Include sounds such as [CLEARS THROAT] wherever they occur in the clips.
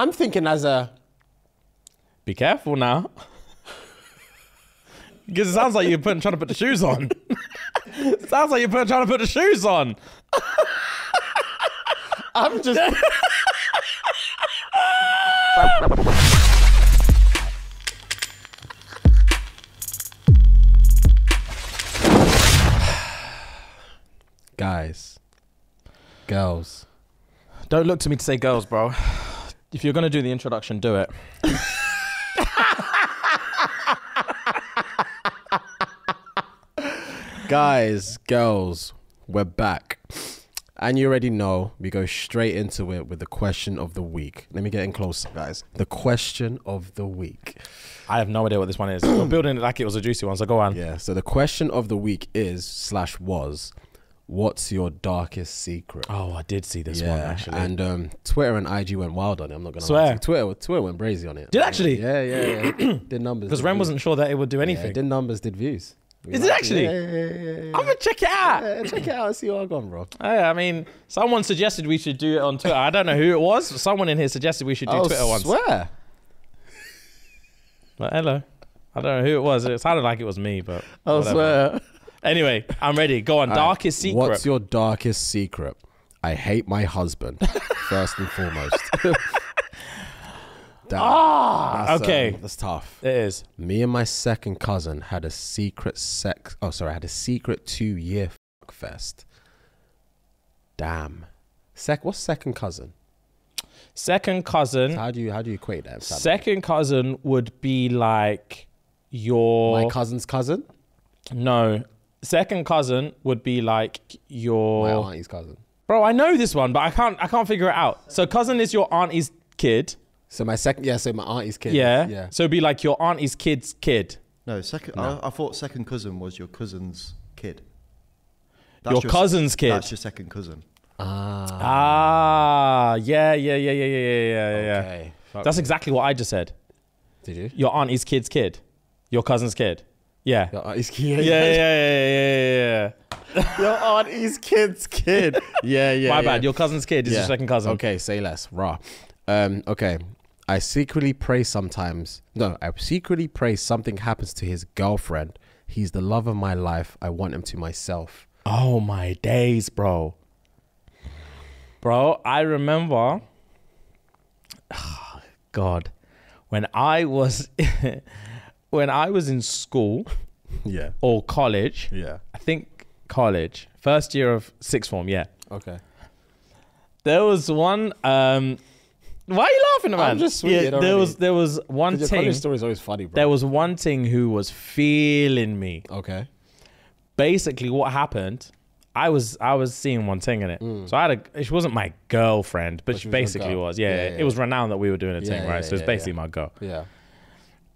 I'm thinking as a Be careful now. Because it sounds like you're putting, trying to put the shoes on. sounds like you're putting, trying to put the shoes on. I'm just guys, girls. Don't look to me to say girls, bro. If you're gonna do the introduction, do it. Guys, girls, we're back. And you already know we go straight into it with the question of the week. Let me get in closer, guys. The question of the week. I have no idea what this one is. You're building it like it was a juicy one, so go on. Yeah, so the question of the week is slash was what's your darkest secret? Oh, I did see this yeah, one actually. and um, Twitter and IG went wild on it. I'm not gonna Swear. lie to you. Twitter, Twitter went brazy on it. Did actually? Yeah, yeah, yeah. [CLEARS THROAT] did numbers? Because Ren views. wasn't sure that it would do Yeah, anything. did numbers? Did views? We Is it actually? Yeah, yeah, yeah, yeah, yeah. I'm gonna check it out. Yeah, check it out and see what I gone, bro. [LAUGHS] Yeah, I mean, someone suggested we should do it on Twitter. I don't know who it was. Someone in here suggested we should do oh, Twitter once. swear. But hello. I don't know who it was. It sounded like it was me, but I whatever. swear. Anyway, I'm ready. Go on. Darkest secret. What's your darkest secret? I hate my husband, first and foremost. Ah, That's, okay. um, that's tough. it is. Me and my second cousin had a secret sex. Oh, sorry, had a secret two year fuck fest. Damn. Sec. What's second cousin? Second cousin. How do you how do you equate that? Second cousin would be like your My cousin's cousin. no. Second cousin would be like your my auntie's cousin. Bro, I know this one, but I can't I can't figure it out. So cousin is your auntie's kid. So my second yeah, so my auntie's kid. Yeah. Yeah. So it'd be like your auntie's kid's kid. No, second no. I, I, thought second cousin was your cousin's kid. That's your, your cousin's kid. That's your second cousin. Ah. Ah, yeah, yeah, yeah, yeah, yeah, yeah, yeah, okay. yeah. That's exactly what I just said. Did you? Your auntie's kid's kid. Your cousin's kid. Yeah. Your auntie's kid. Yeah, yeah, yeah, yeah, yeah, yeah. Your auntie's kid's kid. Yeah, yeah. My yeah. bad. Your cousin's kid is Yeah. your second cousin. Okay, say less. Raw. Um, okay. I secretly pray sometimes. No, I secretly pray something happens to his girlfriend. He's the love of my life. I want him to myself. Oh my days, bro. Bro, I remember. [SIGHS] God, when I was [LAUGHS] when I was in school [LAUGHS] Yeah. or college, Yeah. I think college, first year of sixth form, yeah. Okay. There was one. Um, why are you laughing, man? I'm just sweet yeah, already. there was there was one Your thing. is always funny, bro. There was one thing who was feeling me. okay. Basically, what happened? I was I was seeing one thing in it. So I had a. She wasn't my girlfriend, but, But she was basically was. Yeah, Yeah, yeah, it was renowned that we were doing a thing, right? so it's basically my girl. Yeah.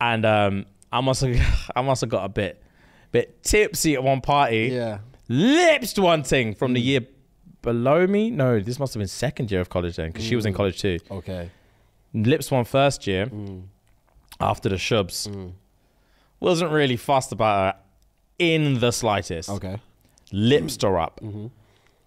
And um, I must have [LAUGHS] I must have got a bit bit tipsy at one party. Yeah. Lipsed one thing from the mm. year below me. No, this must have been second year of college then, because she was in mm. college too. Okay. Lips one first year mm. after the shubs. Wasn't really fussed about her in the slightest. Okay. Lipsed her up. Mm-hmm.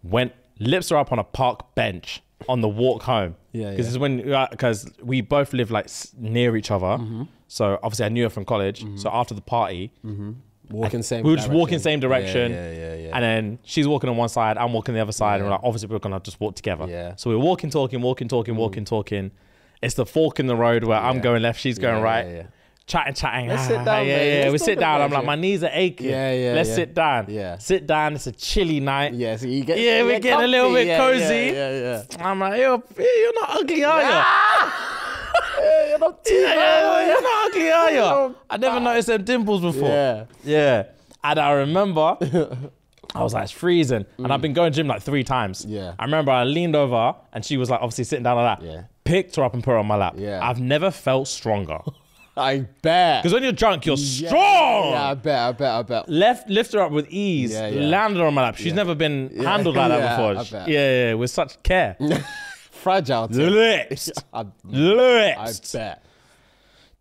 Went lips her up on a park bench on the walk home. Yeah, Because yeah. it's when uh, because we both live like s- near each other. Mm-hmm. So obviously I knew her from college. Mm-hmm. So after the party, mm-hmm. Walking same. we were just walking same direction. Yeah, yeah, yeah. And then she's walking on one side, I'm walking the other side, and we're like, obviously we're gonna just walk together. Yeah. So we're walking, talking, walking, talking, mm. walking, talking. It's the fork in the road where I'm going left, she's going Yeah, right. yeah, yeah. Chatting, chatting. Let's ah, sit down, Yeah, yeah. We sit down. I'm like, my knees are aching. Yeah, yeah, Let's yeah. sit down. Yeah. Sit down. It's a chilly night. Yeah, so you get Yeah, we're get getting a little bit Yeah, cozy. Yeah, yeah, yeah. I'm like, you're, you're not ugly, are you? Yeah, you're not too Yeah, you're not ugly, are you? [LAUGHS] I never noticed them dimples before. Yeah. Yeah. And I remember [LAUGHS] I was like, it's freezing. And I've been going gym like three times. Mm. Yeah. I remember I leaned over and she was like obviously sitting down like that. Yeah. Picked her up and put her on my lap. Yeah. I've never felt stronger. I bet. Because when you're drunk, you're Yeah, strong. Yeah, I bet, I bet, I bet. Left, lift her up with ease. Yeah, yeah. Landed her on my lap. She's never been handled like [LAUGHS] that before. I bet. Yeah, yeah, yeah, with such care. [LAUGHS] Fragile. too. Lips. [LAUGHS] I, I bet.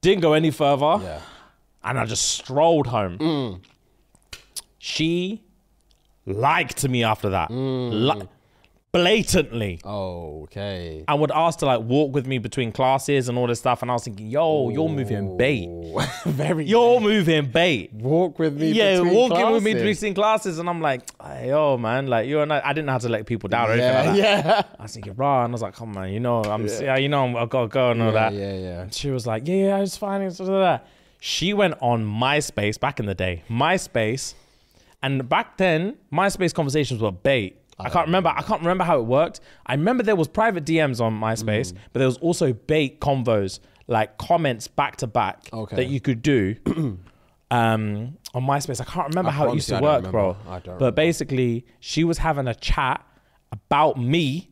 Didn't go any further. Yeah. and I just strolled home. Mm. She liked me after that. Mm. Li- blatantly. Oh, okay. and would ask to like walk with me between classes and all this stuff. And I was thinking, yo, you're moving bait. [LAUGHS] Very. You're moving bait. walk with me. Yeah, walking with me between classes. And I'm like, hey, yo, man, like, you're not, I didn't have to let people down or anything Yeah, like that. yeah. I was thinking, raw. And I was like, come on, you know, I'm, yeah, you know, I'm, I've got to go and all Yeah, that. yeah, yeah. And she was like, yeah, yeah, it's fine. It's blah, blah, blah. She went on MySpace back in the day, MySpace. And back then, MySpace conversations were bait. I can't remember. I can't remember how it worked. I remember there was private DMs on MySpace, Mm. but there was also bait convos, like comments back to back Okay. that you could do [CLEARS THROAT] um, on MySpace. I can't remember I how it used to work, bro. I don't But remember. basically, she was having a chat about me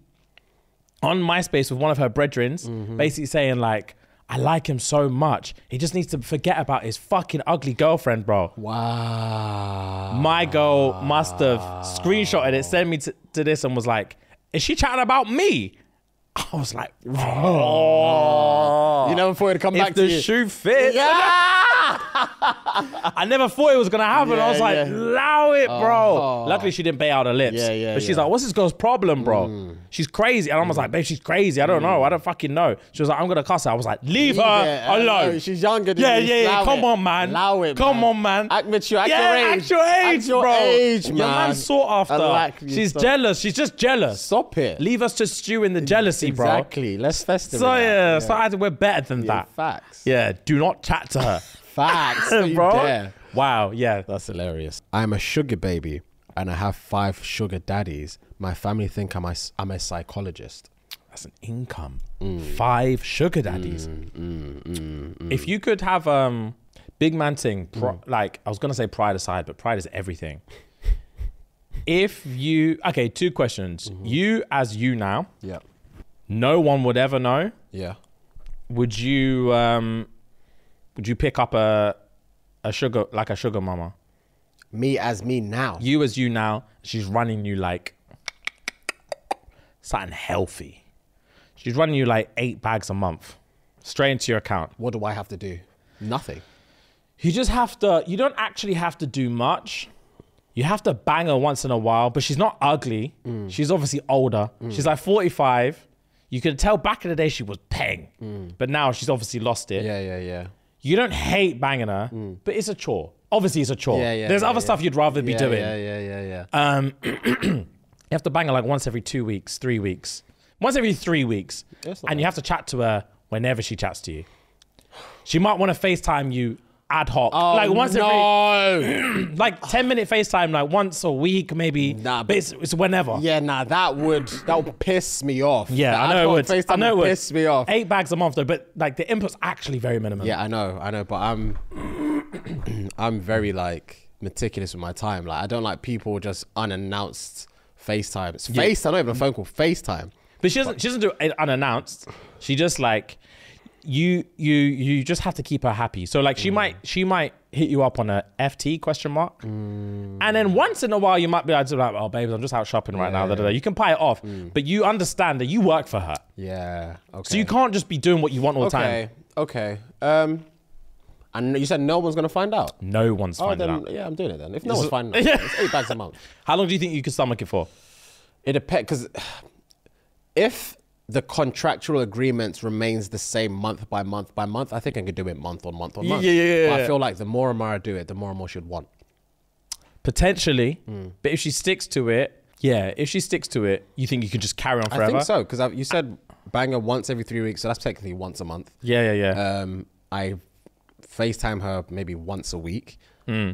on MySpace with one of her brethrens, Mm-hmm. basically saying like, I like him so much. He just needs to forget about his fucking ugly girlfriend, bro. Wow. My girl must have screenshotted it, sent me to, to this, and was like, "Is she chatting about me?" I was like, "Oh, You never thought it'd come back if to the shoe fits." I never thought it was gonna happen. I was like, yeah. "Allow it, bro." Oh. Luckily, she didn't bay out her lips. Yeah, yeah, But she's yeah. Mm. like, "What's this girl's problem, bro? She's crazy." And I was like, "Babe, she's crazy. I don't know. I don't fucking know." She was like, "I'm gonna cuss her." I was like, "Leave, her Yeah, alone." know, She's younger than Yeah, you. yeah, yeah. Come it. on, man. Allow it. Come man. on, man. Act mature. Act yeah, your age. act your age, Act your bro. age, Your man. man sought after. Like She's so- jealous. She's just jealous. Stop it. Leave us to stew in the jealousy, bro. Exactly. Let's festival. So yeah, so I, we're better than Yeah, that. Facts. Yeah, do not chat to her, Facts. [LAUGHS] Bro. Wow, yeah. That's hilarious. I'm a sugar baby and I have five sugar daddies. My family think I'm a, I'm a psychologist. That's an income. Mm. Five sugar daddies. If you could have um big man thing, Mm. like I was gonna say pride aside, but pride is everything. [LAUGHS] if you okay, two questions. Mm-hmm. You as you now, Yeah. no one would ever know. Yeah. Would you um would you pick up a a sugar like a sugar mama? Me as me now. You as you now, she's running you like something healthy. She's running you like eight bags a month straight into your account. What do I have to do? Nothing. You just have to, you don't actually have to do much. You have to bang her once in a while, but she's not ugly. Mm. She's obviously older. She's like 45. You could tell back in the day she was peng, but now she's obviously lost it. Mm. Yeah, yeah, yeah. You don't hate banging her, but it's a chore. Obviously, it's a chore. Yeah, yeah, There's yeah, other stuff you'd rather be doing. Yeah, yeah, yeah, yeah. Um, [CLEARS THROAT] You have to bang her like once every two weeks, three weeks, once every three weeks, and you have to chat to her whenever she chats to you. She might want to FaceTime you ad hoc, oh, like once every, Oh, no. [CLEARS THROAT] like ten minute FaceTime, like once a week maybe. Nah, but it's, it's whenever. yeah, nah, that would that would piss me off. Yeah, The I know it would. FaceTime I know it would. piss me off. Eight bags a month though, but like the input's actually very minimal. Yeah, I know, I know, but I'm [CLEARS THROAT] I'm very like meticulous with my time. Like I don't like people just unannounced FaceTime. It's FaceTime, not even a phone call. FaceTime. But she doesn't. She doesn't do it unannounced. She just like you. You you just have to keep her happy. So like she Mm. might she might hit you up on a FT question mark, Mm. and then once in a while you might be like, oh babes, I'm just out shopping right now. Da, da, da. You can pie it off, Mm. but you understand that you work for her, Yeah. Okay. so you can't just be doing what you want all the Okay. time. Okay. Okay. Um, and you said no one's gonna find out. No one's Oh, finding then out. yeah, I'm doing it then. If no one's finding [LAUGHS] out, Yeah. it's eight bags a month. How long do you think you could stomach it for? It depends because [SIGHS] if the contractual agreements remains the same month by month by month, I think I could do it month on month on month. yeah, yeah, But yeah. I feel like the more and more I do it, the more and more she'd want. Potentially, Hmm. but if she sticks to it, yeah, if she sticks to it, you think you can just carry on forever? I think so because you said banger once every three weeks, so that's technically once a month. Yeah, yeah, yeah. Um, I FaceTime her maybe once a week. Hmm.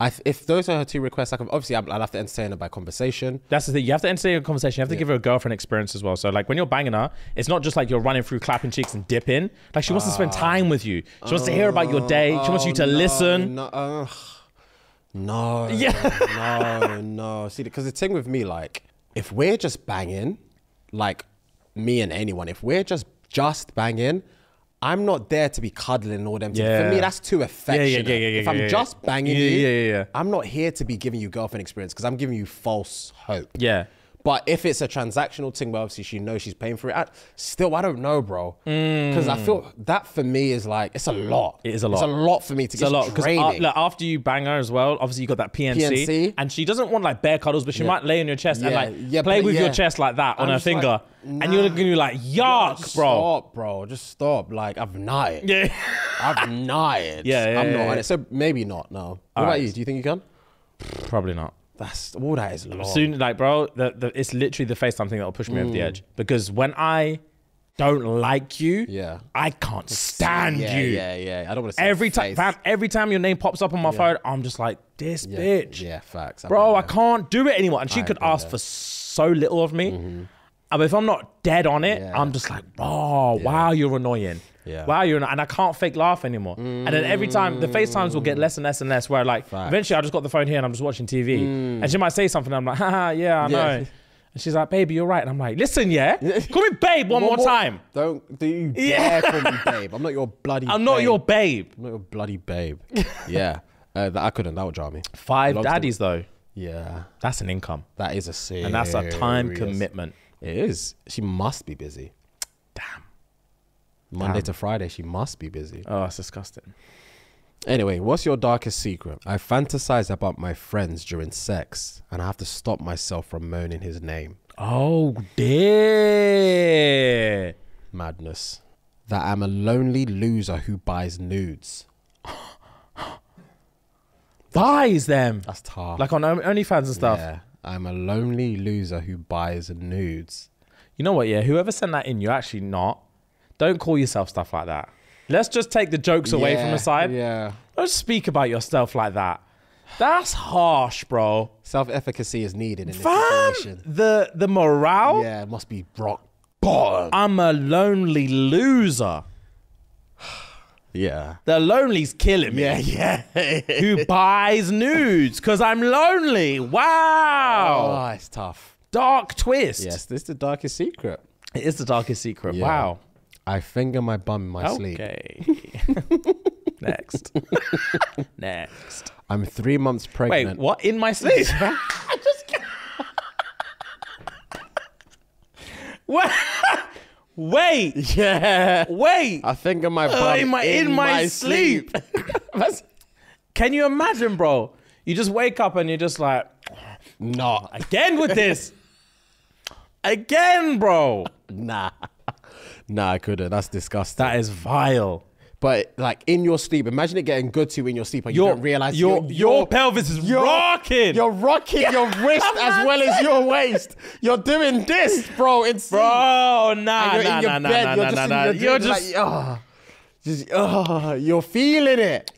I th- if those are her two requests, I can, obviously I'll, I'll have to entertain her by conversation. That's the thing. You have to entertain a conversation. You have to give her a girlfriend experience as well. So, like, when you're banging her, it's not just like you're running through clapping cheeks and dipping. Like, she wants to spend time with you. She wants to hear about your day. She wants you to Oh, no, listen. No, ugh. no, Yeah. no, [LAUGHS] no. See, because the thing with me, like, if we're just banging, like me and anyone, if we're just just banging, I'm not there to be cuddling all them. Yeah. For me, that's too affectionate. yeah, yeah, yeah, if yeah, I'm yeah, just banging you. I'm not here to be giving you girlfriend experience because I'm giving you false hope. Yeah. But if it's a transactional thing where obviously she knows she's paying for it, I, still, I don't know, bro. Because I feel that for me is like, it's a lot. It is a lot. It's a lot for me to It's a get lot because uh, draining. after you bang her as well, obviously you got that PNC, PNC. and she doesn't want like bare cuddles, but she might lay on your chest and like yeah, play with your chest like that on I'm her just like, finger, and you're at you like yuck, Just bro. Stop, bro. Just stop. Like, I've not it. Yeah, I've not it. [LAUGHS] Yeah, yeah, I'm yeah, not on it. So maybe not, no. What about Alright. you? Do you think you can? probably not. That's all that is long. Soon, like, bro, the, the, it's literally the FaceTime thing that will push me over the edge because when I don't like you, Yeah. I can't stand yeah, you. Yeah, yeah. I don't want to Every time, every time your name pops up on my phone, I'm just like, this yeah, bitch. Yeah, facts. I've bro, I can't do it anymore. And she I've could ask for so little of me. Uh, But if I'm not dead on it, Yeah. I'm just like, oh, wow, you're annoying. Yeah. Wow, you're anno-" and I can't fake laugh anymore. And then every time the FaceTimes will get less and less and less. Where like eventually I just got the phone here and I'm just watching TV, and she might say something. And I'm like, haha, yeah, I Yeah. know. And she's like, baby, you're right. And I'm like, listen, yeah, call me babe one, more time. Don't do you [LAUGHS] Yeah. dare call me babe. I'm not your bloody I'm not your babe. I'm not your bloody babe. [LAUGHS] yeah. Uh, that I couldn't. That would drive me. Five daddies though, Yeah. that's an income, That is a serious. and that's a time commitment. It is. She must be busy. Monday Damn. to Friday, she must be busy. Oh, that's disgusting. Anyway, what's your darkest secret? I fantasize about my friends during sex, and I have to stop myself from moaning his name. Oh dear. Madness. That I'm a lonely loser who buys nudes. [GASPS] Buys them. That's tough. Like on On- OnlyFans and stuff. Yeah. I'm a lonely loser who buys nudes. You know what? Yeah, whoever sent that in, you're actually not. Don't call yourself stuff like that. Let's just take the jokes away from Yeah, the side. Yeah. Don't speak about yourself like that. That's harsh, bro. Self efficacy is needed in this Fam, situation. the the morale. Yeah, it must be rock bottom. I'm a lonely loser. [SIGHS] Yeah. The lonely's killing me. Yeah, yeah. Who [LAUGHS] buys nudes? Cause I'm lonely. Wow. Oh, it's tough. Dark twist. Yes, this is the darkest secret. It is the darkest secret. Yeah. Wow. I finger my bum in my sleep. Okay. [LAUGHS] Next. Next. I'm three months pregnant. Wait, what? In my sleep? [LAUGHS] I just. [LAUGHS] Wait. Wait. Yeah. Wait. I finger my bum Uh, in my in, my, sleep. Can you imagine, bro? You just wake up and you're just like, no. again with this. Again, bro. Nah. Nah, I couldn't. That's disgusting. That is vile. but like in your sleep, imagine it getting good to you in your sleep and you don't realize your you're, your pelvis is you're- rocking. You're rocking your [LAUGHS] wrist as well as your waist. You're doing this, bro. It's Bro, nah, you're nah, in your nah, nah, bed. nah, you're nah, just nah, nah. You're just, like, oh, just oh, you're feeling it,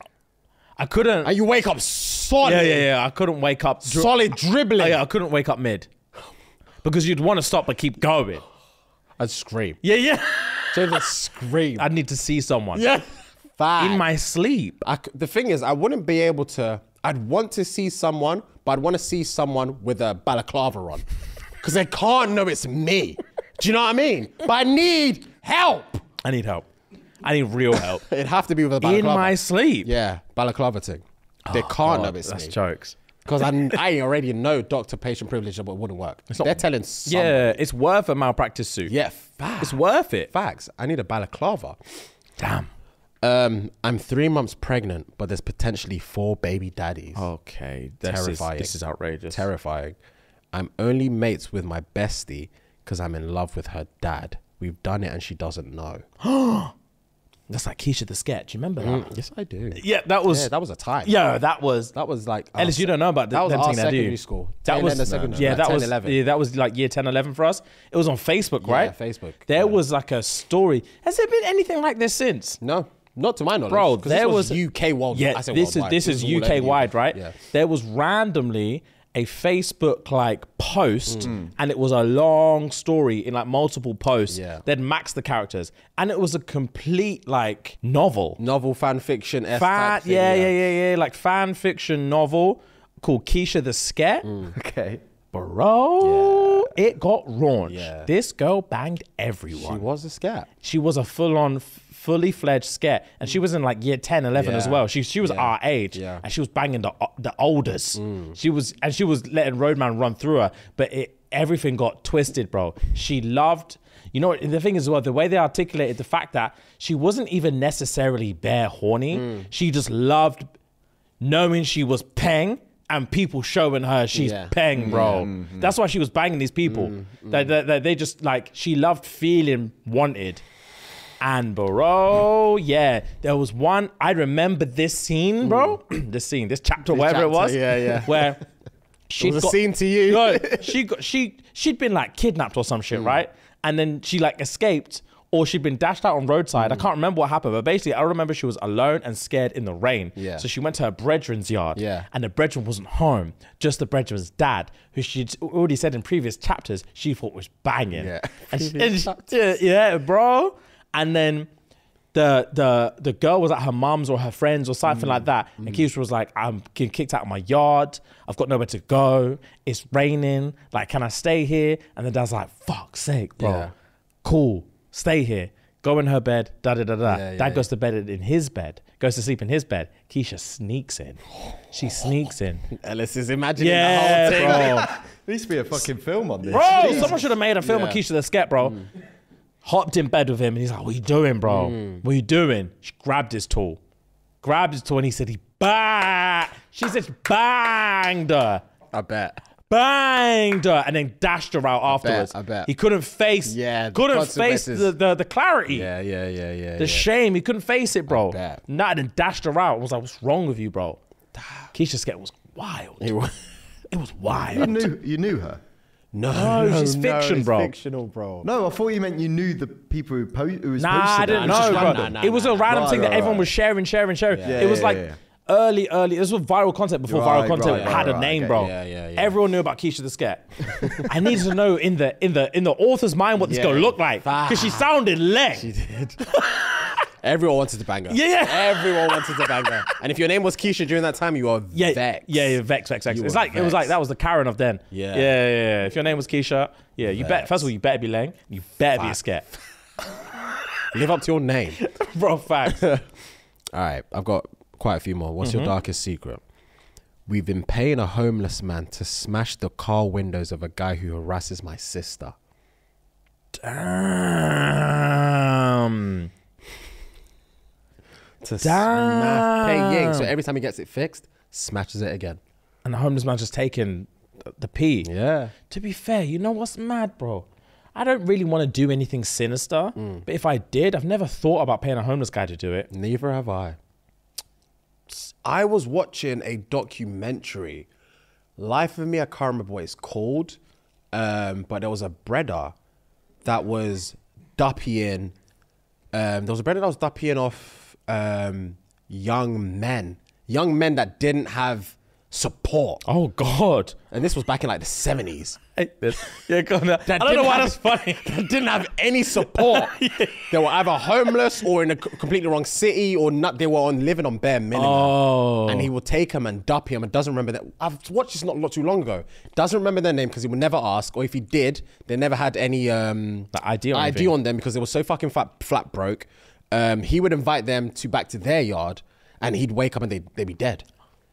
I couldn't. and you wake up solid, yeah, yeah, yeah. I couldn't wake up. solid dribbling. Oh, yeah, I couldn't wake up mid because you'd want to stop but keep going. I'd scream. Yeah, yeah. James would scream. I'd need to see someone yeah, Fact. in my sleep. I the thing is, I wouldn't be able to. I'd want to see someone, but I'd want to see someone with a balaclava on, because they can't know it's me. Do you know what I mean? But I need help. I need help. I need real help [LAUGHS] It'd have to be with a balaclava. in my sleep. yeah, balaclava thing. They oh, can't God, know it's that's me. That's jokes. Because I, I [LAUGHS] already know doctor-patient privilege, but it wouldn't work. They're telling someone. Yeah, it's worth a malpractice suit. Yeah, facts. It's worth it. facts. I need a balaclava. Damn. Um, I'm three months pregnant, but there's potentially four baby daddies. Okay. This Terrifying. Is, this is outrageous. Terrifying. I'm only mates with my bestie because I'm in love with her dad. We've done it and she doesn't know. [GASPS] [GASPS] That's like Keisha the Sket. You remember that? Mm, yes, I do. Yeah, that was. Yeah, that was a time. yeah, that was. That was like. Ellis, uh, you don't know about the, That was them our thing they do. secondary school. That was secondary yeah, school, that 10, was 11. yeah, that was like year 10, 11 for us. It was on Facebook, right? Yeah, right? Facebook, There yeah. was like a story. Has there been anything like this since? No, not to my knowledge. Bro, there this was UK world. Yeah, I said this is worldwide. this is UK wide, right? Yeah. There was randomly a Facebook like post, Mm. and it was a long story in like multiple posts. Yeah. They'd maxed the characters, and it was a complete like novel. Novel fan fiction. Fan, type thing, yeah, yeah, yeah, yeah, like fan fiction novel called Keisha the Sket. Mm. [LAUGHS] Okay, bro. before it got launched, Yeah. this girl banged everyone. She was a scat. She was a full-on, f- fully fledged scat, and she mm. was in like year 10, 11 as well. She she was Yeah. our age, Yeah. and she was banging the uh, the oldest. Mm. She was and she was letting Roadman run through her, but it everything got twisted, bro. She loved. You know, the thing is, well, the way they articulated the fact that she wasn't even necessarily bare horny. Mm. She just loved knowing she was peng and people showing her she's Yeah. peng, mm-hmm. bro. Mm-hmm. That's why she was banging these people. Mm-hmm. That They, they, they just like she loved feeling wanted. And bro, yeah, there was one. I remember this scene, bro. [CLEARS THROAT] this scene, this chapter, whatever it chapter, was, yeah, yeah. [LAUGHS] where she was a scene to you. No, [LAUGHS] she got she she'd been like kidnapped or some shit, Mm. right? And then she like escaped. Or she'd been dashed out on roadside. Mm. I can't remember what happened, but basically, I remember she was alone and scared in the rain. Yeah. So she went to her brethren's yard. Yeah. And the brethren wasn't home. Just the brethren's dad, who she'd already said in previous chapters she thought was banging. Yeah. And [LAUGHS] she- and she- yeah, yeah, bro. And then the the the girl was at her mum's or her friends or something like mm. that. And mm. Keisha was like, I'm getting kicked out of my yard. I've got nowhere to go. It's raining. Like, can I stay here? And the dad's like, fuck's sake, bro. Yeah. Cool. Stay here. Go in her bed. Da da da da. Yeah, Dad yeah, goes to bed in his bed. Goes to sleep in his bed. Keisha sneaks in. She [SIGHS] sneaks in. Ellis is imagining Yeah, the whole thing. bro. [LAUGHS] There needs to be a fucking film on this. Bro, someone should have made a film of Keisha the Sket, bro. Mm. Hopped in bed with him and he's like, What you doing, bro? Hmm. What you doing? She grabbed his tool. Grabbed his tool and he said he bang. She said she banged her. I bet. Banged her and then dashed her out afterwards. I bet. He couldn't face Yeah, the couldn't face consequences. the, the, the clarity. Yeah, yeah, yeah, yeah. The yeah. shame. He couldn't face it, bro. bet. Nah, then dashed her out. I was like, What's wrong with you, bro? Keisha Sket was wild. It wa- [LAUGHS] It was wild. You wild. knew you knew her. No, No, she's fiction, it's bro. Fictional, bro. No, I thought you meant you knew the people who, po- who was Nah, posting I didn't it. know, bro. random. Nah, it was a random Right, thing that right, everyone was sharing, sharing, sharing. Yeah, it was yeah, like yeah. early, early. This was viral content before Right, viral content right, had right, a name, okay. bro. Yeah, yeah, yeah. Everyone knew about Keisha the Sket. I needed to know in the in the in the author's mind what this Yeah. girl looked like because she sounded leg. [LAUGHS] Everyone wanted to bang her. Yeah, yeah. Everyone wanted to bang her. And if your name was Keisha during that time, you were Yeah, vexed. yeah, yeah, vex, vex, vex. You It's like it was like that was the Karen of then. Yeah. yeah, yeah. yeah. If your name was Keisha, yeah, you bet. First of all, you better be laying. You better be a sket, [LAUGHS] Live up to your name. [LAUGHS] bro. Facts. [LAUGHS] All right, I've got quite a few more. What's Mm-hmm. your darkest secret? We've been paying a homeless man to smash the car windows of a guy who harasses my sister. Damn. To Damn. smash, paying. So every time he gets it fixed, smashes it again. And the homeless man just taking the pee. Yeah. To be fair, you know what's mad, bro? I don't really want to do anything sinister, but if I did, I've never thought about paying a homeless guy to do it. Neither have I. I was watching a documentary. Life of Me, I can't remember what it's called. Um, but there was a breader that was duppying. Um, there was a breader that was duppying off um, young men. Young men that didn't have support. Oh God! And this was back in like the 70s. yeah, go on. I don't know why have- that's funny. [LAUGHS] that didn't have any support. [LAUGHS] They were either homeless or in a completely wrong city, or not. They were on living on bare minimum. Oh. And he would take him and dup him, and doesn't remember that. I've watched this not, not too long ago. Doesn't remember their name because he would never ask, or if he did, they never had any um, The ID or ID on them because they were so fucking flat, flat broke. Um, he would invite them to back to their yard, and he'd wake up and they'd, they'd be dead.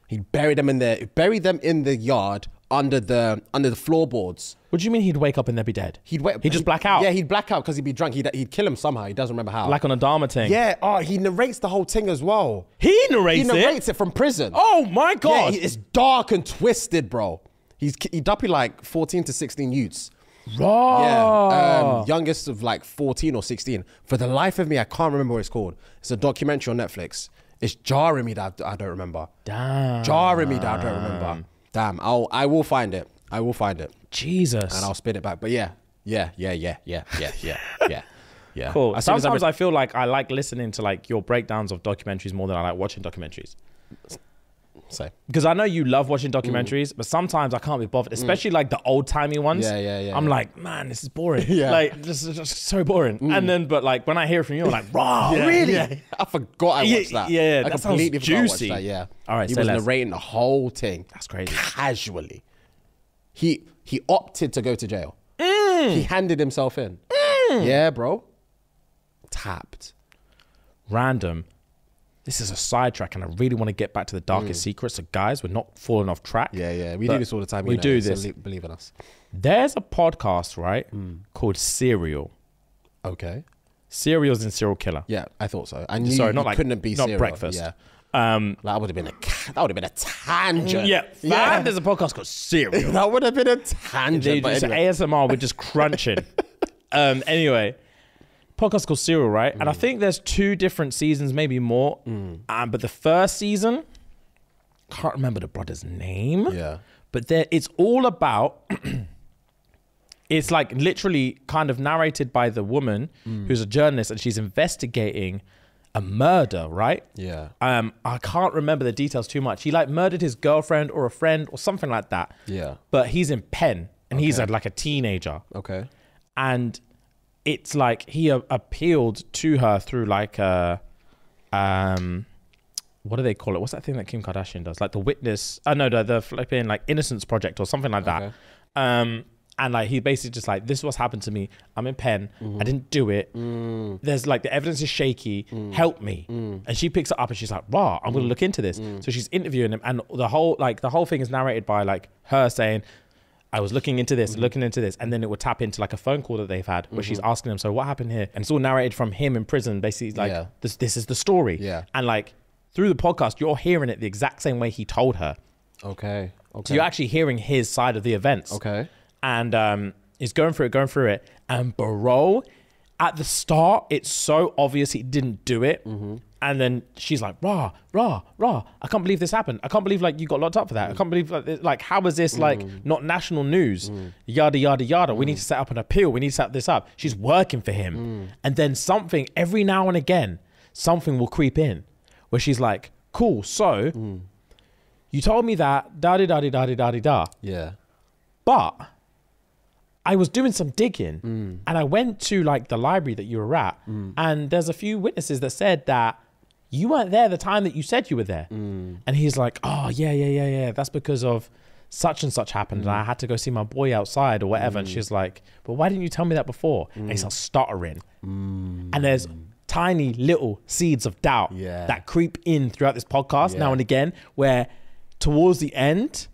He'd bury them in the bury them in the yard under the under the floorboards. What do you mean he'd wake up and they'd be dead? He'd wait. He'd just black out. Yeah, he'd black out because he'd be drunk. He'd, he'd kill him somehow. He doesn't remember how. like on a Dahmer thing. yeah. Oh, he narrates the whole thing as well. he narrates, it. He narrates it, from prison. Oh my yeah, God! he- it's dark and twisted, bro. He's he duppy like fourteen to sixteen youths. Raw. Yeah, um, youngest of like 14 or 16. For the life of me, I can't remember what it's called. It's a documentary on Netflix. It's jarring me that I don't remember. Damn. Jarring me that I don't remember. Damn. I'll I will find it. I will find it. Jesus. And I'll spin it back. But yeah, yeah, yeah, yeah, yeah, yeah, yeah, [LAUGHS] yeah. Yeah. Cool. As Sometimes I feel like I like listening to like your breakdowns of documentaries more than I like watching documentaries so Because I know you love watching mm. documentaries, but sometimes I can't be bothered, mm. especially like the old timey ones. Mm. Yeah, yeah, yeah, I'm yeah. like, man, this is boring. [LAUGHS] Yeah. like this is just so boring. Mm. And then, but like when I hear from you, I'm like, raw, [LAUGHS] really? Yeah. I forgot I Yeah, watched that. yeah, I that sounds completely I juicy. that. Yeah. All right, he say was narrating the whole thing. That's crazy. Casually. He he opted to go to jail. He handed himself in. Yeah, bro. Tapped. Random. This is a sidetrack, and I really want to get back to the darkest secrets. So, guys, we're not falling off track. Mm. Yeah, yeah. We do this all the time. we know, do so this. le- believe in us. There's a podcast, right, Mm. called Serial. Okay. Serial's in serial killer. Yeah, I thought so. I knew Sorry, not like couldn't be not serial. breakfast. Yeah. Um, That would have been a that would have been a tangent. yeah, [LAUGHS] yeah. there's a podcast called Serial. [LAUGHS] That would have been a tangent. But just anyway. ASMR, we're just crunching. [LAUGHS] um, anyway, podcast called Serial, right? Mm. And I think there's two different seasons, maybe more. Um, but the first season, can't remember the brother's name. Yeah. But there, it's all about. [CLEARS THROAT] it's like literally kind of narrated by the woman Mm. who's a journalist, and she's investigating a murder, right? Yeah. Um, I can't remember the details too much. He like murdered his girlfriend or a friend or something like that. Yeah. But he's in pen and he's a, like a teenager, Okay. and it's like he a- appealed to her through like a, um, what do they call it? What's that thing that Kim Kardashian does? Like the witness? Oh no, the, the flipping like Innocence Project or something like that. Okay. Um, and like he basically just like this is what's happened to me. I'm in pen. Mm-hmm. I didn't do it. Mm. There's like the evidence is shaky. Help me. And she picks it up and she's like, "Raw, I'm Mm. gonna look into this." So she's interviewing him, and the whole like the whole thing is narrated by like her saying. I was looking into this, Mm-hmm. looking into this, and then it would tap into like a phone call that they've had where she's asking them, "So what happened here?" And it's all narrated from him in prison. Basically, like Yeah. this, this is the story. Yeah. And like through the podcast, you're hearing it the exact same way he told her. Okay. Okay. So you're actually hearing his side of the events. Okay. And um, he's going through it, going through it. And bro, at the start, it's so obvious he didn't do it. Mm-hmm. And then she's like, rah, rah, rah. I can't believe this happened. I can't believe like you got locked up for that. I can't believe like, like how is this like Mm. not national news? Yada yada yada. We need to set up an appeal. We need to set this up. She's working for him. Mm. And then something every now and again, something will creep in where she's like, cool. So Mm. you told me that da da da da da da da. Yeah. But I was doing some digging and I went to like the library that you were at, and there's a few witnesses that said that you weren't there the time that you said you were there. Mm. And he's like, Oh, yeah, yeah, yeah, yeah. That's because of such and such happened, and mm. I had to go see my boy outside or whatever. And mm. she's like, But why didn't you tell me that before? And he starts stuttering. And there's tiny little seeds of doubt Yeah. that creep in throughout this podcast now and again, where towards the end,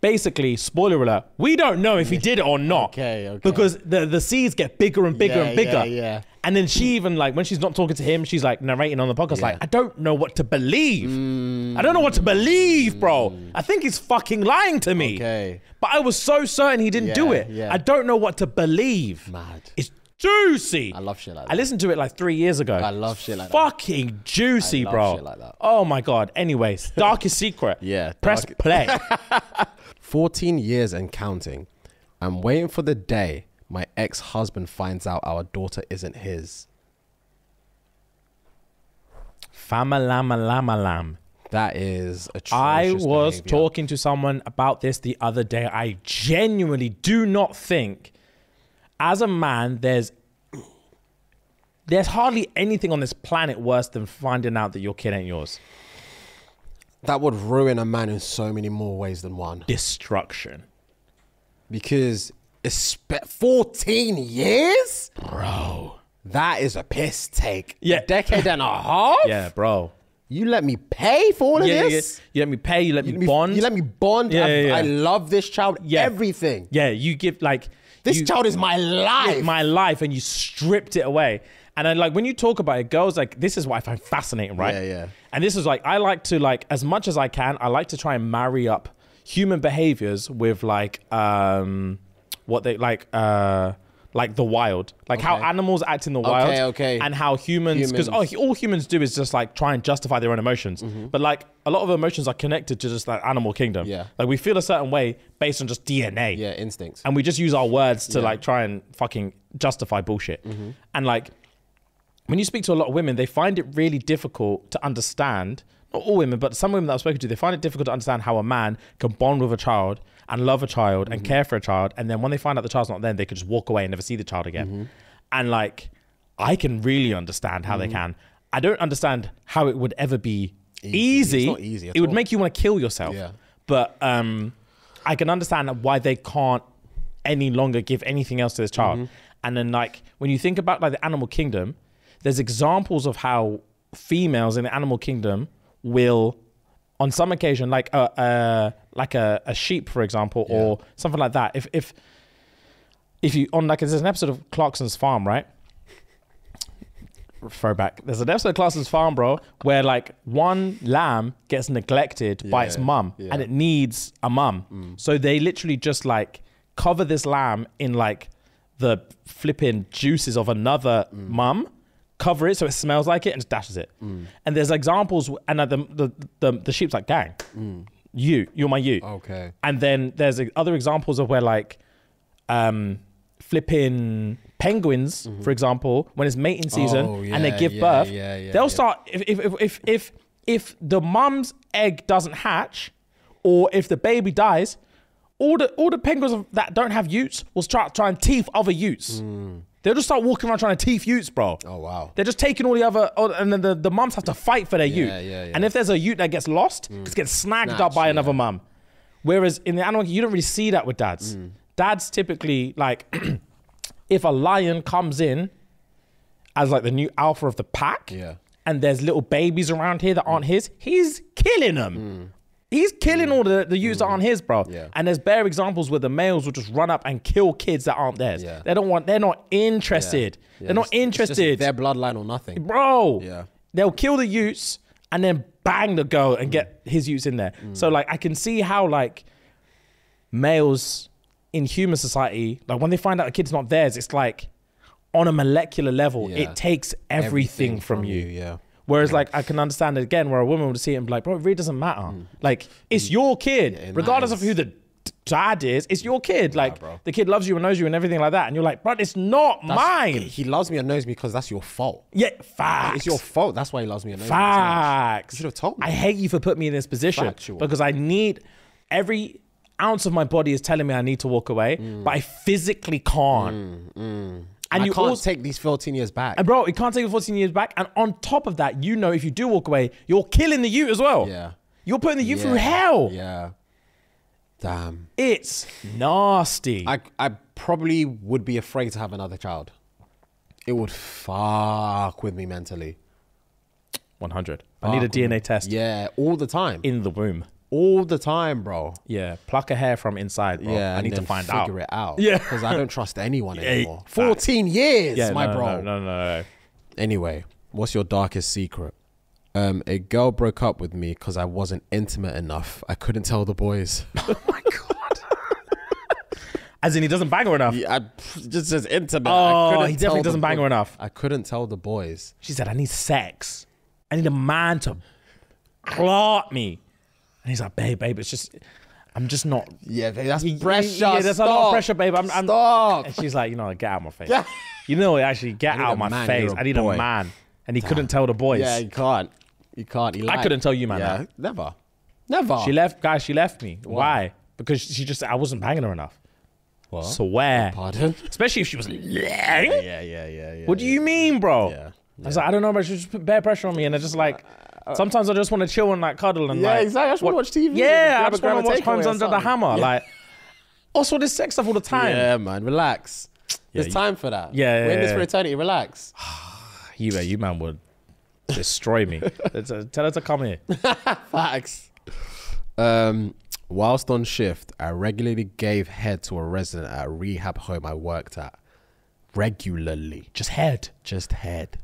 basically, spoiler alert, we don't know if he did it or not. Okay, okay. Because the, the seeds get bigger and bigger Yeah, and bigger. yeah, yeah. And then she even like when she's not talking to him, she's like narrating on the podcast, Yeah. like, I don't know what to believe. I don't know what to believe, bro. Mm. I think he's fucking lying to me. Okay. But I was so certain he didn't do it. yeah. I don't know what to believe. Mad. It's juicy. I love shit like that. I listened to it like three years ago. I love shit like that. Fucking juicy, I love bro. shit like that. Oh my god. Anyways, [LAUGHS] darkest secret. Yeah, Press dark- play. [LAUGHS] 14 years and counting. I'm waiting for the day my ex husband finds out our daughter isn't his. Famalamalalam. That is atrocious. I was behavior. talking to someone about this the other day. I genuinely do not think, as a man, there's there's hardly anything on this planet worse than finding out that your kid ain't yours. That would ruin a man in so many more ways than one. Destruction, Because 14 years? bro. That is a piss take. Yeah. A decade and a [LAUGHS] half? Yeah, bro. You let me pay for all of Yeah, yeah, yeah. this? You let me pay. You let me You, let me- bond. you let me bond. Yeah, I, yeah, yeah. I love this child. Yeah. Everything. Yeah, you give like This you- child is my life. my life, and you stripped it away. And then, like when you talk about it, girls like this is what I find fascinating, right? Yeah, yeah. And this is like I like to like as much as I can. I like to try and marry up human behaviors with like um what they like uh like the wild, like how animals act in the wild, Okay, okay. and how humans because all, all humans do is just like try and justify their own emotions. Mm-hmm. But like a lot of emotions are connected to just that animal kingdom. Yeah. like we feel a certain way based on just DNA yeah, instincts. and we just use our words to Yeah. like try and fucking justify bullshit. Mm-hmm. And like when you speak to a lot of women, they find it really difficult to understand. Not all women, but some women that I've spoken to, they find it difficult to understand how a man can bond with a child and love a child Mm-hmm. and care for a child, and then when they find out the child's not there, they could just walk away and never see the child again. Mm-hmm. And like, I can really understand how they can. I don't understand how it would ever be Easy. easy. It's not easy it would make you want to kill yourself. Yeah. But um, I can understand why they can't any longer give anything else to this child. And then like when you think about like the animal kingdom, there's examples of how females in the animal kingdom will on some occasion like uh, a like a, a sheep for example or something like that. If if if you on like there's an episode of Clarkson's farm right? Throwback there's an episode of Clarkson's farm bro where like one lamb gets neglected by its mum yeah. and it needs a mum. Mm. So they literally just like cover this lamb in like the flipping juices of another mm. mum cover it so it smells like it and just dashes it. Mm. And there's examples and uh, the, the the the sheep's like gang you you're my you Okay. and then there's uh, other examples of where like um flipping penguins for example when it's mating season Oh, and they give yeah, birth yeah, yeah, they'll yeah. start if if, if if if if the mum's egg doesn't hatch or if the baby dies all the all the penguins that don't have utes will start trying teeth other utes they'll just start walking around trying to teeth utes bro. Oh wow. they're just taking all the other, oh, and then the, the mums have to fight for their ute. yeah, yeah. And if there's a ute that gets lost, it gets snagged up Snatched, by yeah. another mum. Whereas in the animal, you don't really see that with dads. Mm. Dads typically like, [CLEARS THROAT] if a lion comes in as like the new alpha of the pack, Yeah. and there's little babies around here that aren't his, he's killing them. He's killing mm. all the, the utes that aren't mm. his, bro. Mm. Yeah. And there's bare examples where the males will just run up and kill kids that aren't theirs. Yeah. They don't want. They're not interested. Yeah, they're not it's- it's interested their bloodline or nothing. bro. Yeah. They'll kill the Utes and then bang the girl and mm. get his Utes in there. So like I can see how like males in human society, like when they find out a kid's not theirs, it's like on a molecular level, it takes everything, from, you. Yeah. Whereas like I can understand it again where a woman would see it and be like, bro, it really doesn't matter. Mm. Like it's mm. your kid, it regardless of who the dad is, it's your kid. Like bro. the kid loves you and knows you and everything like that. And you're like, bro, it's not mine. He loves me and knows me because that's your fault. Yeah, facts. It's your fault. That's why he loves me and knows me. Facts. You should have told me. I hate you for putting me in this position Factual. because I need every ounce of my body is telling me I need to walk away, mm. but I physically can't. And you can't also, take these 14 years back. and bro, you can't take you 14 years back. And on top of that, you know if you do walk away, you're killing the youth as well. Yeah. You're putting the youth through hell. Yeah. Damn. It's nasty. I I probably would be afraid to have another child. It would fuck with me mentally. 100. I need a DNA me. test Yeah, all the time. in the womb. All the time, bro. Yeah, pluck a hair from inside, bro. Yeah, I need to find out. figure it out. Yeah. because I don't trust anyone [LAUGHS] anymore. facts. 14 years, Yeah, my no, bro. No, no, no, no. Anyway, what's your darkest secret? Um, a girl broke up with me because I wasn't intimate enough. I couldn't tell the boys. [LAUGHS] Oh my god. As in, he doesn't bang her enough. Yeah, I, just as intimate. Oh, he definitely doesn't bang her enough. I couldn't tell the boys. She said, I need sex. I need a man to clot me. And he's like, babe, babe, it's just, I'm just not. Yeah, that's Y- pressure. Yeah, there's a lot of pressure, babe. I'm, I'm, Stop. And she's like, you know, get out of my face. Yeah. You know, actually, get out of my man, face. I need boy. a man. And he couldn't tell the boys. Yeah, you can't. You can't. He I couldn't tell you, man, Yeah, that. never, never. She left, guys, she left me. Why? Because she just, I wasn't banging her enough. What? Swear. Pardon? Especially if she was. Yeah, yeah, yeah, yeah. What do you mean, bro? Yeah, I was like, I don't know, but she just put bare pressure on me, and I just like. Sometimes I just want to chill and like cuddle and Uh, Yeah, like. exactly. I just wanna watch TV. Yeah, I just want to watch Homes Under the. Hammer. Yeah. Like, also this sex stuff all the time. Yeah, man. Relax. There's you- time for that. Yeah, We're in this for eternity. Relax. [SIGHS] You, you man would destroy me. [LAUGHS] Uh, Tell her to come here. [LAUGHS] Facts. Um, whilst on shift, I regularly gave head to a resident at a rehab home I worked at. Regularly. Just head. Just head.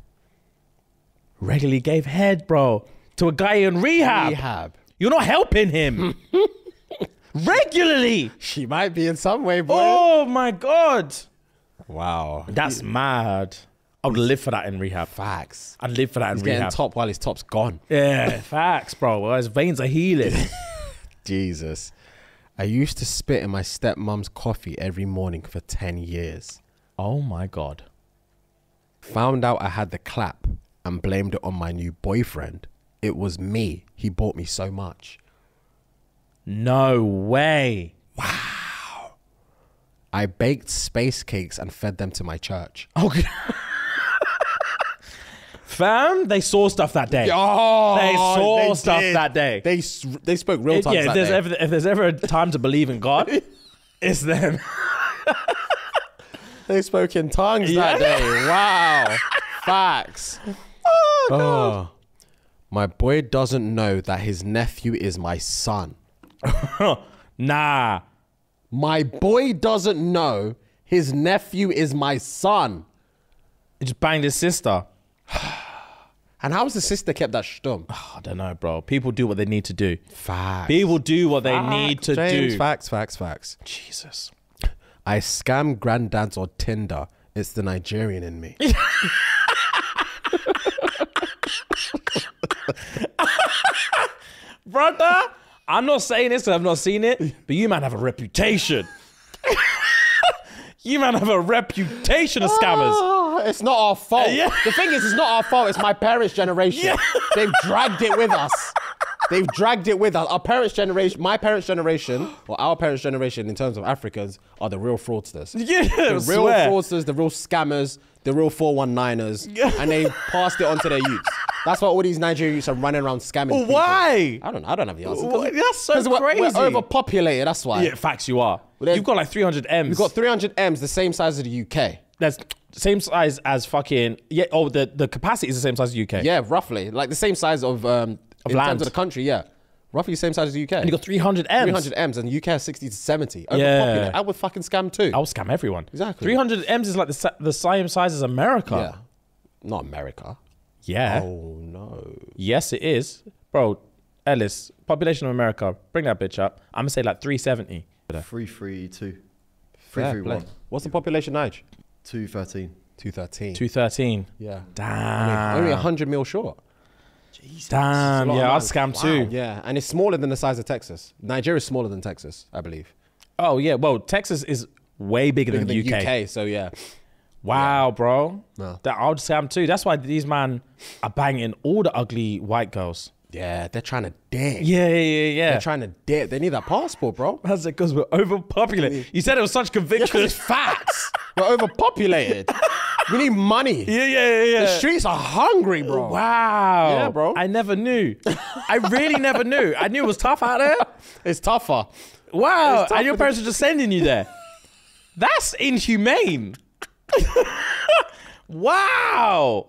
Regularly gave head, bro, to a guy in rehab. Rehab. You're not helping him. [LAUGHS] Regularly. She might be in some way, boy. Oh my god. Wow. That's mad. I would live for that in rehab. Facts. I'd live for that in He's getting top while his top's gone. Yeah, facts, bro. Well, his veins are healing. [LAUGHS] [LAUGHS] Jesus. I used to spit in my stepmom's coffee every morning for 10 years. oh my god. Found out I had the clap and blamed it on my new boyfriend. It was me. He bought me so much. No way. Wow. I baked space cakes and fed them to my church. Okay. Fam, they saw stuff that day. Oh, They saw stuff that day. They they spoke real time. yeah, if there's, ever, if there's ever a time to believe in God, [LAUGHS] it's then. they spoke in tongues that day. Wow. Facts. Oh, oh, My boy doesn't know that his nephew is my son. [LAUGHS] Nah. My boy doesn't know his nephew is my son. He just banged his sister. [SIGHS] And how has the sister kept that stum? [SIGHS] I don't know, bro. People do what they need to do. Facts. People do what they need to James, do. Facts, facts, facts. Jesus. I scam granddads on Tinder. It's the Nigerian in me. [LAUGHS] Brother, I'm not saying this I've not seen it, but you man have a reputation. you man have a reputation of scammers. Oh, it's not our fault. [LAUGHS] Yeah. The thing is, it's not our fault. It's my parents' generation. They've dragged it with us. They've dragged it with us. Our parents' generation, my parents' generation, or our parents' generation, in terms of Africans, are the real fraudsters. [LAUGHS] Yeah, The real swear. fraudsters, the real scammers, the real 419ers, and they [LAUGHS] passed it on to their youths. That's why all these Nigerian youths are running around scamming. people. Why? I don't. I don't have the answer. Why? That's so 'Cause we're, crazy. We're overpopulated. That's why. Yeah, facts you are. then- You've got like 300 M's. We've got 300 M's, the same size as the UK. That's same size as fucking yeah. Oh, the the capacity is the same size as UK. Yeah, roughly. Like the same size of um in land. terms of the country, yeah. Roughly the same size as the UK. And you got 300 M's. 300 M's and the UK has 60 to 70. Yeah. Overpopulated. I would fucking scam too. I would scam everyone. Exactly. 300 M's is like the the same size as America. yeah. Not America. Yeah. Oh no. Yes, it is, bro. Ellis, population of America. Bring that bitch up. I'm gonna say like 370. Three three two. Fair Three three play. one. What's the population age? Two thirteen. 213. 213. Yeah. Damn. Only 100 mil short. Damn. Yeah, I'd land. scam too. Yeah, and it's smaller than the size of Texas. Nigeria is smaller than Texas, I believe. Oh yeah. Well, Texas is way bigger, Bigger than than the UK. UK, so yeah. Wow, bro. No. That I would scam too. That's why these man are banging all the ugly white girls. Yeah, they're trying to dip. Yeah, yeah, yeah, yeah. They're trying to dip. They need that passport, bro. That's it because we're overpopulated. You said it was such conviction. It's facts. We're overpopulated. we need money. yeah, yeah, yeah, yeah. The streets are hungry, bro. Wow. Yeah, bro. I never knew. I really never knew. I knew it was tough out there. [LAUGHS] It's tougher. Wow. It's tough And your parents are just sending you there. That's inhumane. [LAUGHS] wow.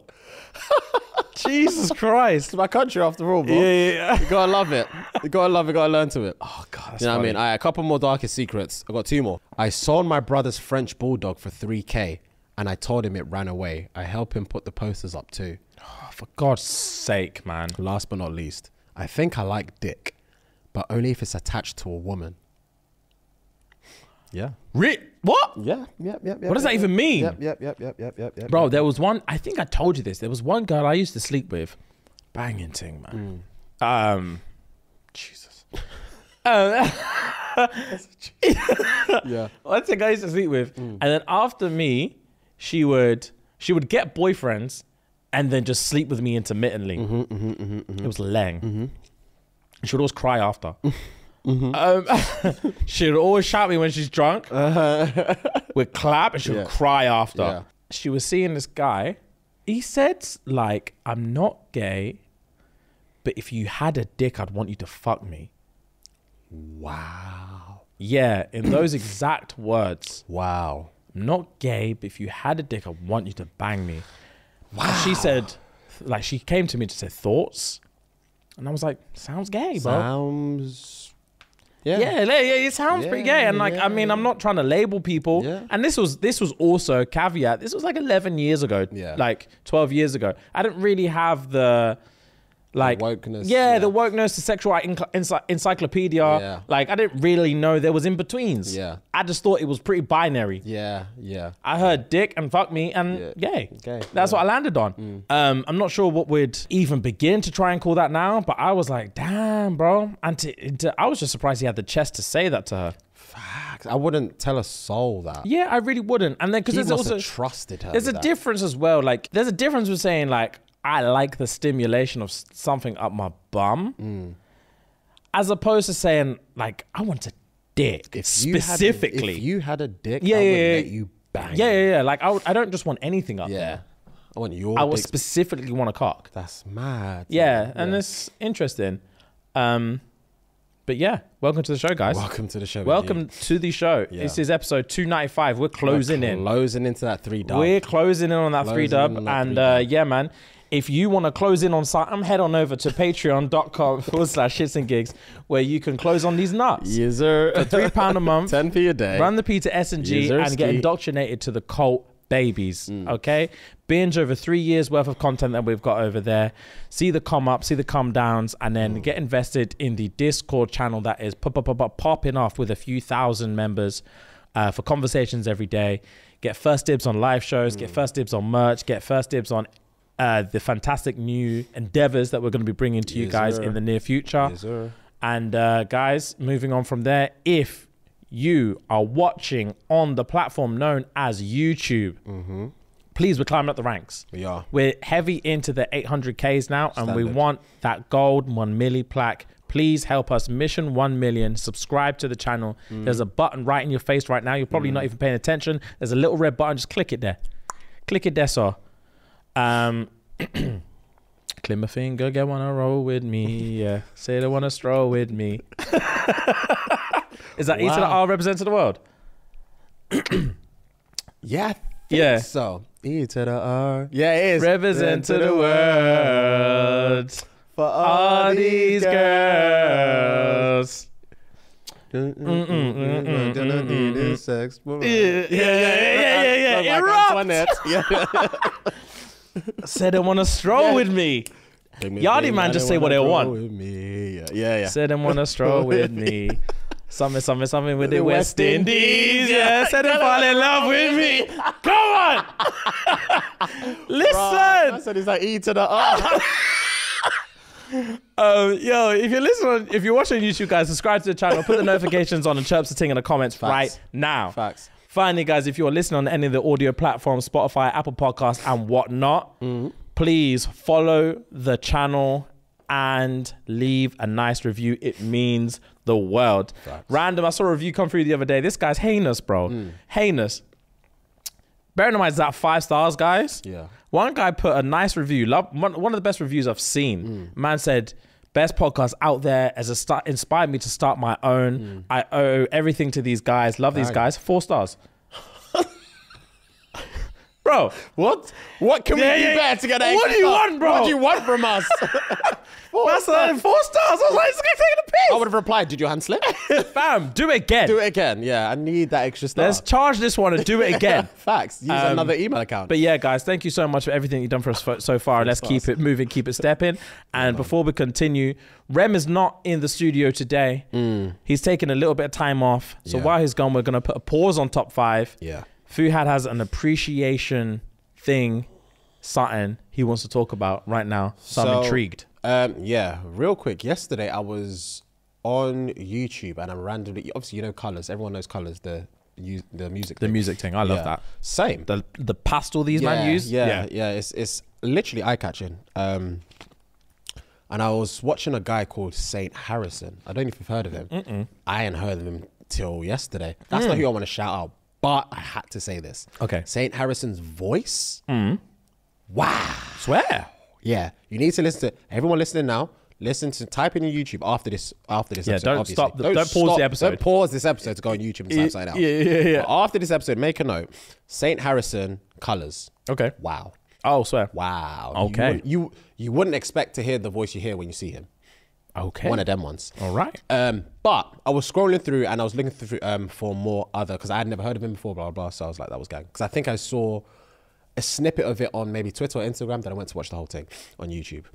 Jesus Christ. It's my country after all, bro. Yeah, yeah, yeah. You gotta love it. You gotta love it. Gotta learn to it. Oh, God. You know what I funny. mean? Right, a couple more darkest secrets. I got two more. I sold my brother's French bulldog for 3k and I told him it ran away. I helped him put the posters up too. Oh, for God's sake, man. Last but not least, I think I like dick, but only if it's attached to a woman. Yeah. Re- what? Yeah. Yep. Yep. What does that even mean? Yep. Yep. Yep. Yep. Yep. Yep. Yep. Bro, there was one, I think I told you this. There was one girl I used to sleep with. Banging thing, man. Mm. Um, Jesus. um, [LAUGHS] Yeah. one thing I used to sleep with. Mm. And then after me, she would she would get boyfriends and then just sleep with me intermittently. Mm-hmm, mm-hmm, mm-hmm, it was Lang. She would always cry after. [LAUGHS] Um, [LAUGHS] she would always shout me when she's drunk. We'd clap and she would Yeah. cry after. Yeah. She was seeing this guy. He said, like, I'm not gay, but if you had a dick, I'd want you to fuck me. Wow. Yeah, in those exact words. Wow. I'm not gay, but if you had a dick, I want you to bang me. Wow. she said, like, she came to me to say thoughts. And I was like, sounds gay, bro. Sounds. Yeah. Yeah, yeah, yeah, it sounds pretty gay. And like, I mean, I'm not trying to label people. Yeah. And this was this was also a caveat. This was like 11 years ago. Yeah. Like 12 years ago. I didn't really have the like wokeness, Yeah, yeah. the wokeness, the sexual enc- ency- encyclopedia. Yeah. Like I didn't really know there was in betweens. Yeah. I just thought it was pretty binary. Yeah. Yeah. I heard dick and fuck me and Yeah. gay. Gay, That's yeah. what I landed on. Um, I'm not sure what we'd even begin to try and call that now, but I was like, damn, bro. And to, to- I was just surprised he had the chest to say that to her. Facts. I wouldn't tell a soul that. Yeah, I really wouldn't. And then because He there's also trusted her. there's a that. difference as well. Like there's a difference with saying like I like the stimulation of something up my bum, Mm. as opposed to saying like I want a dick If you a- specifically. if you had a dick, Yeah, I yeah, would yeah. let you bang. yeah, yeah, yeah. Like I, would, I don't just want anything up Yeah. there. I want your. I would specifically want a cock. That's mad. Yeah, man. and it's interesting. Um, but yeah, welcome to the show, guys. Welcome to the show. Welcome to the show. Yeah. This is episode 295. We're closing We're in. Closing into that three dub. We're closing in on that three Closing in dub. that And three uh, dub. yeah, man, if you want to close in on something, head on over to patreon.com [LAUGHS] forward slash shits and gigs where you can close on these nuts. Yes, sir. For three pound a [LAUGHS] month, Ten for your day. run the P to S and G and get indoctrinated to the cult babies. Mm. Okay, binge over three years worth of content that we've got over there. See the come up, see the come downs, and then Mm. get invested in the Discord channel that is pop, pop, pop, pop, popping off with a few thousand members uh, for conversations every day. Get first dibs on live shows. Mm. Get first dibs on merch. Get first dibs on. Uh, the fantastic new endeavors that we're going to be bringing to you guys sir. in the near future. Yes, sir. And uh, guys, moving on from there, if you are watching on the platform known as YouTube, Mm-hmm. please, we're climbing up the ranks. We are. We're heavy into the 800Ks now, and we want that gold 1 milli plaque. Please help us. Mission 1 million. Subscribe to the channel. Mm. There's a button right in your face right now. You're probably not even paying attention. There's a little red button. Just click it there. Click it there, so. Um, [CLEARS THROAT] my finger, get wanna roll with me. Yeah. Say they wanna stroll with me. Is that E to the Wow. R represent to the world? [CLEARS THROAT] Yeah. I think Yeah. So E to the R. Yeah, it is. Represent to the world. For All these girls. Sex. Yeah, yeah, yeah, yeah, yeah. Erupt. Yeah. [LAUGHS] [LAUGHS] [LAUGHS] Said they wanna stroll with me. Yachty man just say what they want. With me. Yeah, yeah. yeah. Said they wanna stroll [LAUGHS] with me. Something, something, something with the, The West, West Indies. Indies. Yeah, said they fall in love with me. Come on. [LAUGHS] Listen. I said it's like E to the R. Um, yo, if you're listening, if you're watching YouTube, guys, subscribe to the channel, put the notifications on, and chirps the thing in the comments Facts. right now. Facts. Finally, guys, if you're listening on any of the audio platforms, Spotify, Apple Podcasts, and whatnot, Mm-hmm. please follow the channel and leave a nice review. It means the world. Random, I saw a review come through the other day. This guy's heinous, bro. Mm. Heinous. Bearing in mind, is that five stars, guys. Yeah. One guy put a nice review. Love one, one of the best reviews I've seen. Mm. Man said, "Best podcast out there as a start inspired me to start my own. Mm. I owe everything to these guys. Love these guys. Four stars." Bro, What? What can Yeah, we do yeah, better to get an What do you star? want, bro? What do you want from us? [LAUGHS] that's uh, four stars. I was like, this guy's taking a piss. I would have replied, "Did your hand slip?" [LAUGHS] Fam, do it again. do it again. Yeah, I need that extra star. Let's charge this one and do it [LAUGHS] again. Facts. Use Um, another email account. But yeah, guys, thank you so much for everything you've done for us fo- so far. Let's keep it moving, keep it stepping. And before we continue, Rem is not in the studio today. He's taking a little bit of time off. So Yeah. while he's gone, we're going to put a pause on top five. yeah. Fuhad has an appreciation thing, something he wants to talk about right now. So, I'm intrigued. Um, yeah, real quick. Yesterday, I was on YouTube and I'm randomly. Obviously, you know colors. Everyone knows colors. The the music. The thing. music thing. I love Yeah. that. Same. The the pastel these yeah, man use. Yeah, yeah, It's it's literally eye catching. Um, and I was watching a guy called Saint Harrison. I don't know if you've heard of him. I hadn't heard of him till yesterday. That's not who I want to shout out, but I had to say this. Mm. Okay. Mm. Saint Harrison's voice. Mhm. Wow. Swear. Yeah, you need to listen to everyone listening now. Listen to type in YouTube after this after this Yeah, episode. don't obviously. stop the- don't pause the episode. Don't pause this episode to go on YouTube and something out. yeah, yeah, yeah. But after this episode, make a note. Saint Harrison colors. Okay. Wow. Oh, swear. Wow. Okay. You, you you wouldn't expect to hear the voice you hear when you see him. Okay. One of them ones. All right. Um, but I was scrolling through and I was looking through um for more other because I had never heard of him before, blah blah. blah so I was like, that was gang. Because I think I saw a snippet of it on maybe Twitter or Instagram. Then I went to watch the whole thing on YouTube.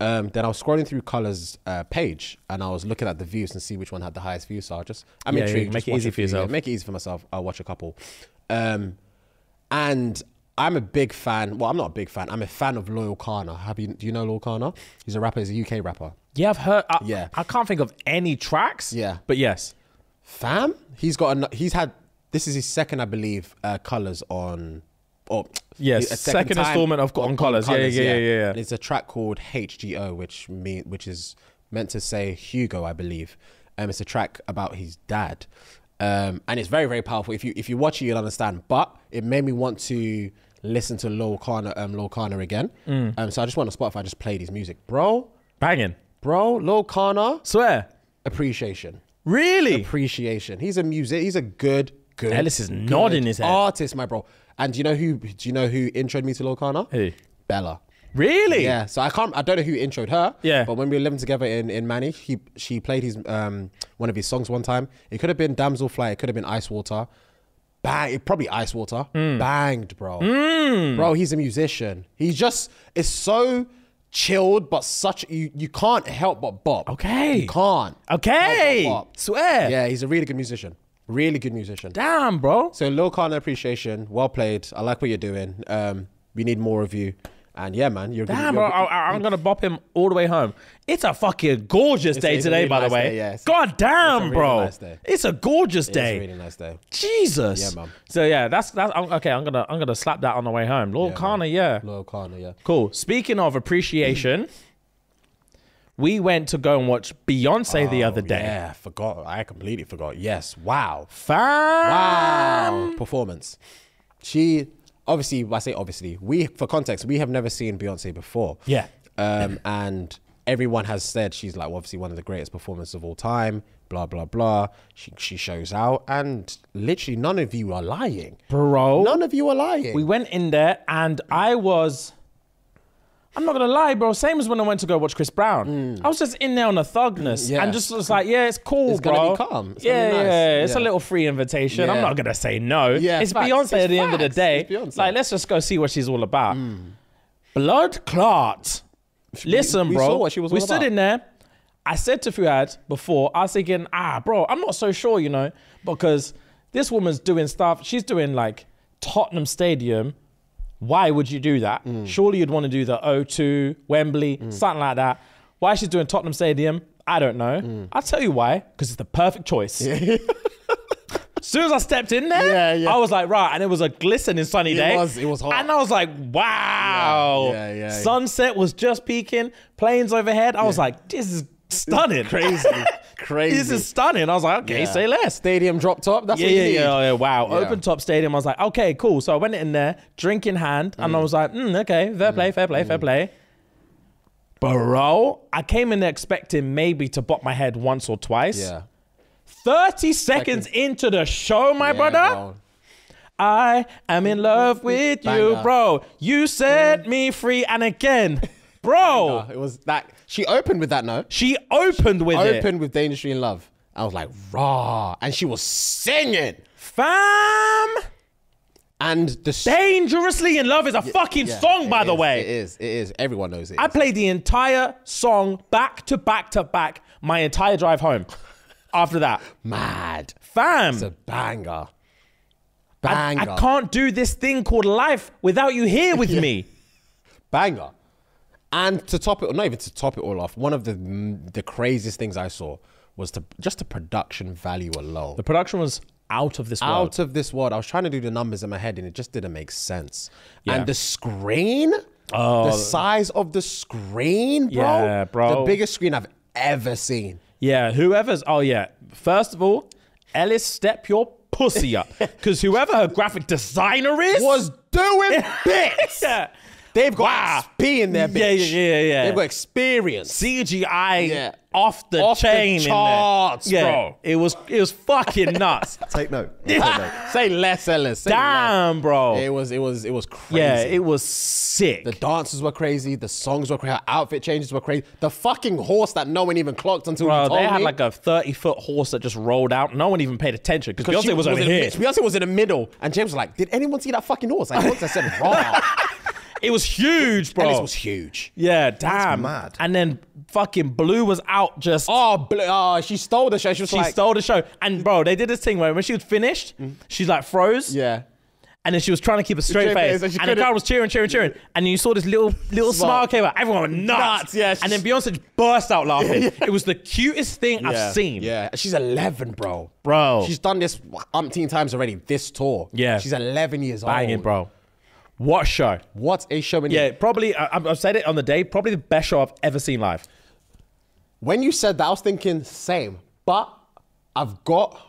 Um, then I was scrolling through Colors uh, page and I was looking at the views and see which one had the highest views. So I just I'm Yeah, yeah, intrigued. make just it easy for few, yeah, yourself. make it easy for myself. I'll watch a couple. Um, and I'm a big fan. Well, I'm not a big fan. I'm a fan of Loyle Carner. Have you? Do you know Loyle Carner? He's a rapper. He's a UK rapper. Yeah, I've heard. I, Yeah. I can't think of any tracks. Yeah. But yes. Fam, he's got. An, he's had. This is his second, I believe, uh, colors on. Or Yes, a second time installment of- on Colours. Yeah, yeah, yeah, yeah, yeah. And it's a track called HGO, which me, which is meant to say Hugo, I believe. Um, it's a track about his dad, um, and it's very, very powerful. If you if you watch it, you'll understand. But it made me want to listen to Loyle Carner, um, Loyle Carner again. Mm. Um, so I just went on Spotify, just played his music, bro, Banging. Bro, Loyle Carner. Swear. appreciation. Really? Appreciation. He's a music. He's a good, good. Ellis is good nodding his head. Artist, my bro. And do you know who? Do you know who introed me to Loyle Carner? Who? Bella. Really? Yeah, so I can't. I don't know who introed her. Yeah. But when we were living together in in Manny, he she played his um one of his songs one time. It could have been Damselfly. It could have been Ice Water. Bang! It probably Ice Water. Hmm. Banged, bro. Bro, he's a musician. He's just it's so chilled, but such you you can't help but bop. Okay. You can't. Okay. Bop. Swear. Yeah, he's a really good musician. Really good musician. Damn, bro. So Loyle Carner appreciation. Well played. I like what you're doing. Um, we need more of you. And yeah, man, you're Damn, you're, bro. I, I'm gonna bop him all the way home. It's a fucking gorgeous day a today, really by the way. day, yeah. God damn, really bro. nice. It's a gorgeous It's a day. really nice day. Jesus. Yeah, man. So yeah, that's that's I'm- okay. I'm gonna I'm gonna slap that on the way home. Lord Yeah, Carner, yeah. Loyle Carner, yeah. Cool. Speaking of appreciation, we went to go and watch Beyonce the oh, other day. Oh, Yeah, forgot. I completely forgot. Yes. Wow. Fam. Wow. Performance. She obviously. I say obviously. We for context, we have never seen Beyonce before. Yeah. Um, [LAUGHS] and everyone has said she's like obviously one of the greatest performers of all time. Blah blah blah. She she shows out, and literally none of you are lying. Bro. None of you are lying. We went in there and I was. I'm not gonna lie, bro. Same as when I went to go watch Chris Brown. I was just in there on a thugness Mm. Yeah. and just was like, yeah, it's cool, It's bro. gonna be calm. It's yeah, be nice. yeah, it's a little free invitation. I'm not gonna say no. Yeah, it's facts. Beyonce It's at the end of the day. It's Mm. Like, let's just go see what she's all about. Blood clot. Listen, we bro. she was we stood about. in there. I said to Fuhad before, I was thinking, ah, bro, I'm not so sure, you know, because this woman's doing stuff. She's doing like Tottenham Stadium. Why would you do that? Mm. Surely you'd want to do the O2, Wembley, something like that. Why she's doing Tottenham Stadium, I don't know. Mm. I'll tell you why, because it's the perfect choice. As [LAUGHS] soon as I stepped in there, Yeah, yeah. I was like, right, and it was a glistening sunny It day. was- it was hot. And I was like, wow. Yeah, yeah, yeah. Sunset was just peaking, planes overhead. I was like, this is stunning. crazy, [LAUGHS] crazy. This is stunning. I was like, okay, Yeah. say less. stadium drop top. That's Yeah, yeah, yeah, yeah. Wow. Yeah. Open top stadium. I was like, okay, cool. So I went in there, drink in hand, and I Mm. was like, mm, okay, fair play, fair play, fair play. Bro, I came in there expecting maybe to bop my head once or twice. Yeah, 30 seconds into the show, my brother. bro. I am in love [LAUGHS] with you, bro. You set me free. And again, bro, It was that she opened with that note. she opened with it. Opened with Dangerously in Love. I was like, raw. And she was singing. Fam, And the Dangerously in Love is a fucking Yeah, song, by the way. It is. It is. Everyone knows it. I is. played the entire song back to back to back my entire drive home. After that, Mad. fam, It's a banger. Banger. I can't do this thing called life without you here with [LAUGHS] me. Banger. And to top it, not even to top it all off, one of the the craziest things I saw was to just the production value alone. The production was out of this world. out of this world. I was trying to do the numbers in my head and it just didn't make sense. Yeah. And the screen, Oh. the size of the screen, bro. Yeah, bro. The biggest screen I've ever seen. Yeah, whoever's. Oh, yeah. First of all, Ellis, step your pussy up. [LAUGHS] Because whoever her graphic designer is. Was doing [LAUGHS] bits. Yeah. They've got Wow. XP in their bitch. Yeah, yeah, yeah, yeah. They've got experience. CGI Yeah. off the Off the chain. in there. charts, yeah, bro. It was, it was fucking [LAUGHS] nuts. Take note. Take note. [LAUGHS] Say less, Ellis. Say Damn, bro. It was, it was, it was crazy. yeah, it was sick. the dances were crazy. The songs were crazy. Her outfit changes were crazy. The fucking horse that no one even clocked until you Bro, told they had me. like a 30 foot horse that just rolled out. No one even paid attention because 'Cause Beyonce she was, over here. Beyonce was in the middle, and James was like, "Did anyone see that fucking horse?" Like, once I said, "Raw." It was huge, bro. Ellis was huge. yeah, damn. mad. And then fucking Blue was out just. Oh, bl- oh, she stole the show. She was She like, stole the show. And bro, they did this thing where when she was finished, mm. she's like froze. "Yeah." And then she was trying to keep a straight Straight face. face, and she And the couldn't. crowd was cheering, cheering, cheering. And you saw this little little smile Smile. came out. Everyone went nuts. Nuts, yeah, And then Beyonce just burst out laughing. [LAUGHS] It was the cutest thing Yeah. I've seen. Yeah, she's 11, bro. Bro. She's done this umpteen times already. This tour. Yeah. she's 11 years old. Banging, old. bro. What show. What a show! in Yeah, probably, I, I've said it on the day, probably the best show I've ever seen live. When you said that, I was thinking same. But I've got.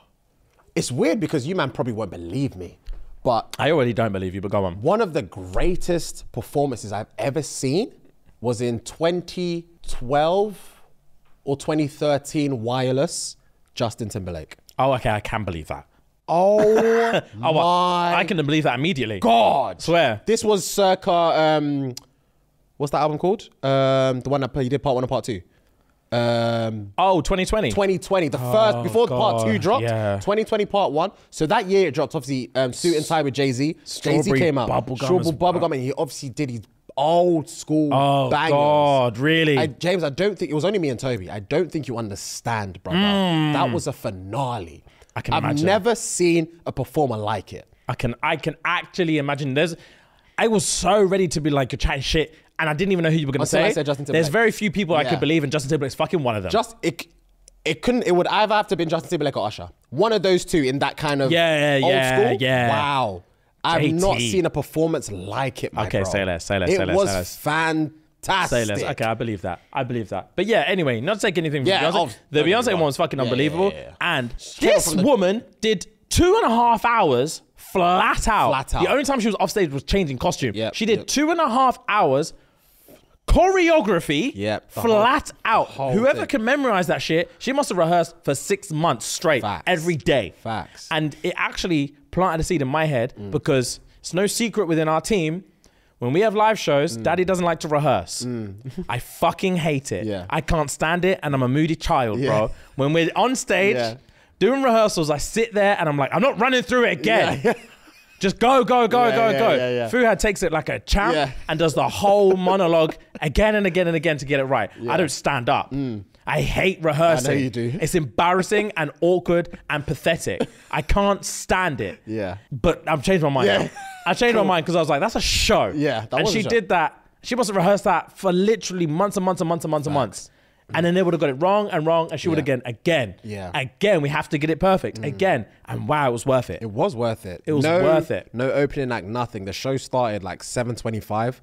It's weird because you man probably won't believe me, but I already don't believe you, but go on. one of the greatest performances I've ever seen was in 2012 or 2013 Wireless, Justin Timberlake. Oh, okay. I can believe that. Oh [LAUGHS] Oh, well, my I can believe that immediately. God. Swear. This was circa, um, what's that album called? Um, the one that he did part one and part two. Um, Oh, 2020. 2020, the first before the part two dropped. yeah. 2020 part one. So that year it dropped. Obviously, um, suit and tie with Jay Z. Jay Z came out. Bubblegum Strawberry bubblegum, and he obviously did his old school Oh, bangers. God. Really? I, James, I don't think it was only me and Toby. I don't think you understand, brother. That was a finale. I can I've imagine. never seen a performer like it. I can I can actually imagine there's I was so ready to be like you're chatting shit and I didn't even know who you were gonna Until say. I said Justin There's very few people I Yeah. could believe and Justin Timberlake's fucking one of them. Just it. It couldn't. It would either have to been Justin Timberlake or Usher. One of those two in that kind of Yeah, old yeah, school. yeah. Wow. I've not JT. seen a performance like it. My Okay, bro. say less, say less, It say less, was say less. Fantastic. Say less. Okay, I believe that. I believe that. But yeah, anyway, not to take anything from Yeah, Beyonce. oh, the don't get me Beyonce one was fucking Yeah, unbelievable. yeah. And this the- woman did two and a half hours flat out. Flat out. The only time she was off stage was changing costume. Yep, she did yep. two and a half hours choreography Yep, flat out. Whoever thing. can memorize that shit, she must have rehearsed for six months straight Facts. every day. Facts. And it actually planted a seed in my head Mm. because it's no secret within our team. When we have live shows, Mm. Daddy doesn't like to rehearse. [LAUGHS] I fucking hate it. Yeah. I can't stand it, and I'm a moody child, Yeah. bro. When we're on stage Yeah. doing rehearsals, I sit there and I'm like, I'm not running through it again. [LAUGHS] Just go, go, go, Yeah, go, yeah, go. yeah. Fuhad takes it like a champ and does the whole [LAUGHS] monologue again and again and again to get it right. I don't stand up. I hate rehearsing. I know you do. It's embarrassing and awkward and pathetic. I can't stand it. Yeah. But I've changed my mind. Yeah. now. [LAUGHS] I changed my mind because I was like, that's a show. Yeah, that and she did that. She must have rehearsed that for literally months and months and months and months and months. And then they would have got it wrong and wrong, and she would Yeah. again, again, Yeah. again. We have to get it perfect mm. again, and wow, it was worth it. It was worth it. It was no, worth it. No opening act, nothing. The show started like 7:25,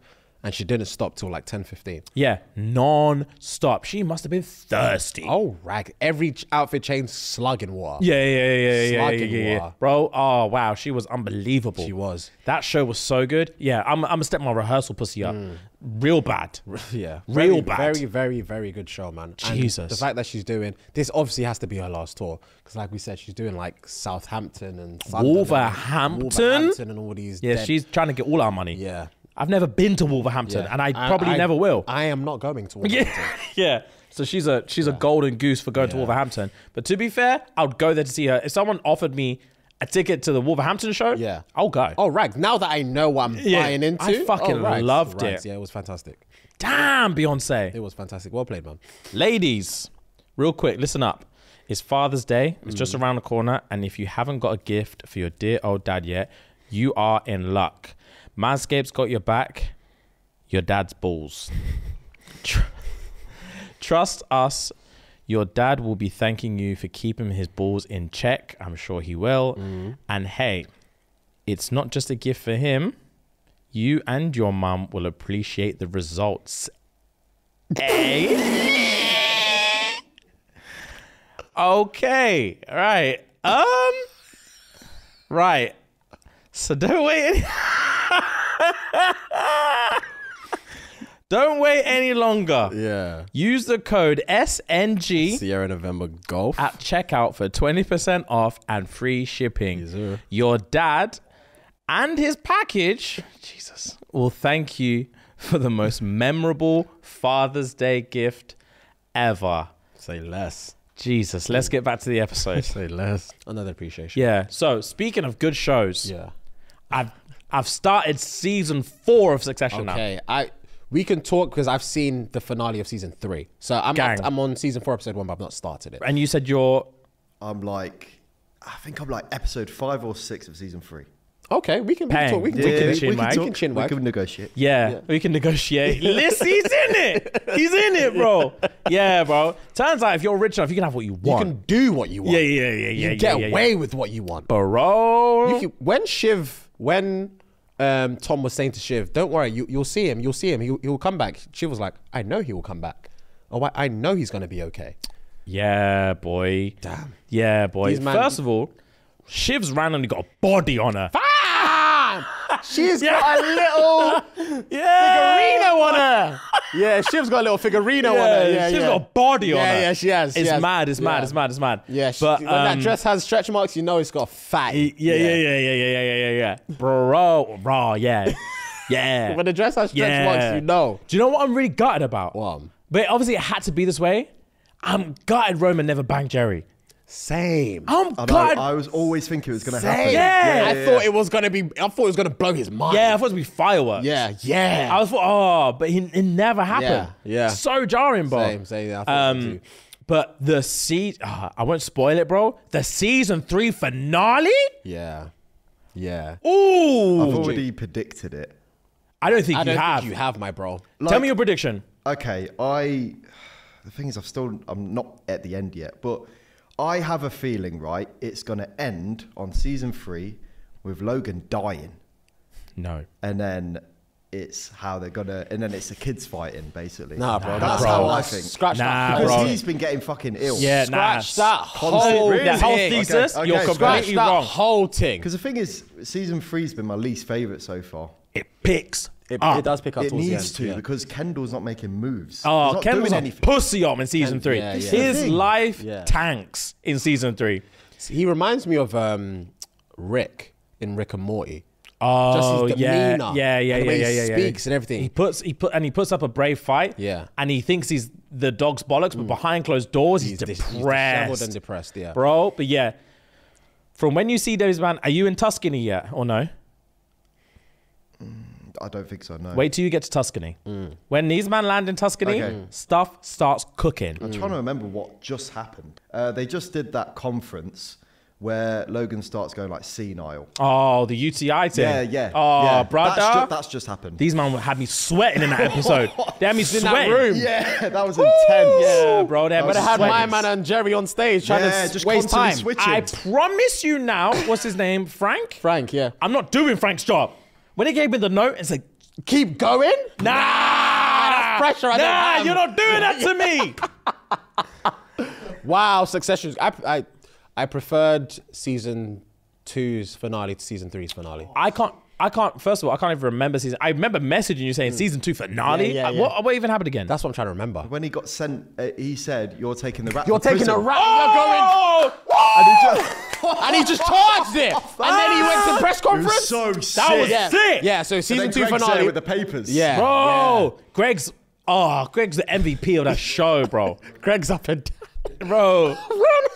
and she didn't stop till like 10:15. Yeah, non-stop. She must have been thirsty. Oh, rag! Every outfit change slugging water. Yeah, yeah, yeah, yeah, yeah, yeah, yeah, yeah. water. Bro, oh wow, she was unbelievable. She was. That show was so good. Yeah, I'm, I'm gonna step my rehearsal pussy up, mm. real bad. [LAUGHS] Yeah, Real very, bad. Very, very, very good show, man. And Jesus. the fact that she's doing this obviously has to be her last tour because, like we said, she's doing like Southampton and Sunderland, Wolverhampton? Wolverhampton, and all these. Yeah, dead- she's trying to get all our money. yeah. I've never been to Wolverhampton, yeah. and I probably never will. I am not going to. [LAUGHS] Wolverhampton. yeah. So she's a she's a golden goose for going to Wolverhampton. But to be fair, I would go there to see her. If someone offered me a ticket to the Wolverhampton show, Yeah. I'll go. Oh, rags! Now that I know what I'm Yeah, buying into, I fucking oh, loved it. Yeah, it was fantastic. Damn, Beyonce. It was fantastic. Well played, man. Ladies, real quick, listen up. It's Father's Day. It's just mm. around the corner. And if you haven't got a gift for your dear old dad yet, you are in luck. Manscaped's got your back. Your dad's balls. Tr- [LAUGHS] Trust us. Your dad will be thanking you for keeping his balls in check. I'm sure he will. And hey, it's not just a gift for him. You and your mum will appreciate the results. Eh? okay, right. Um, right. So don't wait. Any- [LAUGHS] [LAUGHS] don't wait any longer. Yeah. Use the code SNG Sierra November Golf. at checkout for 20% off and free shipping. Yes. Your dad and his package, Jesus, will thank you for the most memorable Father's Day gift ever. Say less. Jesus, let's get back to the episode. [LAUGHS] Say less. Another appreciation. yeah. So speaking of good shows, Yeah. I've I've started season four of Succession now. Okay. I we can talk because I've seen the finale of season three. So I'm Gang. I'm on season four, episode one, but I've not started it. And you said you're I'm like, I think I'm like episode five or six of season three. Okay, we can, we Bang. can talk. We can, We can chin we, wag. can, we can chin We can negotiate. Yeah, Yeah. we can negotiate. [LAUGHS] Listen, he's in it. He's in it, bro. Yeah, bro. Turns out if you're rich enough, you can have what you want. You can do what you want. yeah, yeah, yeah, yeah. You yeah, get yeah, yeah. away with what you want. bro. You can, when Shiv, when um, Tom was saying to Shiv, "Don't worry, you, you'll see him. You'll see him. He'll, he'll come back." Shiv was like, "I know he will come back. Oh, I, I know he's gonna be okay." yeah, boy. Damn. Yeah, boy. First of all, Shiv's randomly got a body on her. Bam! [LAUGHS] She's Yeah. got a little [LAUGHS] Yeah. Figurino on her. Yeah, Shiv's got a little figurino on her. Yeah, she's yeah. got a body on her. yeah, she has, she It's has. mad. It's mad. Yeah. It's mad. It's mad. Yeah, she, but when um, that dress has stretch marks, you know it's got fat. Yeah, yeah, yeah, yeah, yeah, yeah, yeah, yeah, yeah. Bro, bro, yeah, [LAUGHS] yeah. When the dress has stretch yeah. marks, you know. Do you know what I'm really gutted about? What? But obviously it had to be this way. I'm gutted Roman never banged Gerri. Same. I'm I, know, gutted. I was always thinking it was going to Same. happen. Yeah. I thought it was gonna be. I thought it was gonna blow his mind. yeah, I thought it was going to be fireworks. Yeah. Yeah. I was thought, oh, but he, it never happened. Yeah, yeah. So jarring, bro. Same, same, I thought so Um, too. but the se- ah, I won't spoil it, bro. The season three finale. yeah. Yeah. Ooh, I've already predicted it. I don't think I you don't have. think you have, my bro. Tell me your prediction. Okay, I. The thing is, I've still. I'm not at the end yet, but I have a feeling, right? It's going to end on season three with Logan dying, No. and then it's how they're gonna, and then it's the kids fighting, basically. Nah, bro. That's bro. how I think. Scratch Nah, that. because bro. he's been getting fucking ill. Yeah, Scratch nah. that whole Really? That whole thing. thesis, Okay, you're okay, Scratch completely that wrong. whole thing. Because the thing is, season three's been my least favorite so far. It picks. It, up. it does pick up It towards the needs end, to yeah. because Kendall's not making moves. Oh, He's not Ken was doing a anything. pussy on in season Ken- three. yeah, yeah. His thing. life Yeah. tanks in season three. He reminds me of um, Rick in Rick and Morty. Oh Just his yeah, demeanor yeah, yeah, and the yeah, way he yeah, yeah, yeah. speaks and everything. He puts he put and he puts up a brave fight. Yeah. and he thinks he's the dog's bollocks, but behind closed doors, he's, He's dis- depressed, he's disheveled and depressed, yeah. bro. But yeah, from when you see those man, are you in Tuscany yet or no? I don't think so. No. Wait till you get to Tuscany. Mm. When these man land in Tuscany, Okay. stuff starts cooking. I'm trying to remember what just happened. Uh, they just did that conference where Logan starts going like senile. Oh, the UTI thing. Yeah, yeah. Oh, yeah. brother. That's, ju- that's just happened. These man had me sweating in that episode. [LAUGHS] they had me in sweating. that room. yeah, that was intense. Yeah, bro. They had That But I had my man and Gerri on stage trying Yeah, to just waste time. switching. I promise you now, what's his name? Frank? Frank, yeah. I'm not doing Frank's job. When he gave me the note, it's said, Keep going? nah, that's pressure I nah, you're not doing that to me. [LAUGHS] Wow, Succession. I, I, I preferred season two's finale to season three's finale. I can't. I can't. First of all, I can't even remember season. I remember messaging you saying season two finale. Hmm. Yeah, yeah, yeah. What, what even happened again? That's what I'm trying to remember. when he got sent, uh, he said, "You're taking the rat." You're to taking prison." a rat. oh, And he just, [LAUGHS] and he just charged it. And then he went to press conference. was so that was sick. yeah. sick. Yeah, so season two Greg's there finale. with the papers. yeah. bro. Greg's. Oh, Greg's the MVP of that show, bro. [LAUGHS] Greg's up and down. Bro,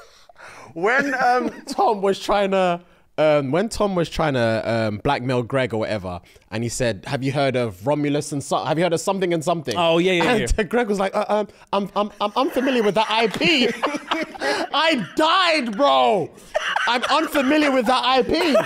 [LAUGHS] when um, Tom was trying to um, when Tom was trying to um, blackmail Greg or whatever, and he said, "Have you heard of Romulus and so- have you heard of something and something?" Oh, yeah, yeah, And yeah. [LAUGHS] Greg was like, uh, um, "I'm I'm I'm unfamiliar with that IP. [LAUGHS] I died, bro. I'm unfamiliar with that IP."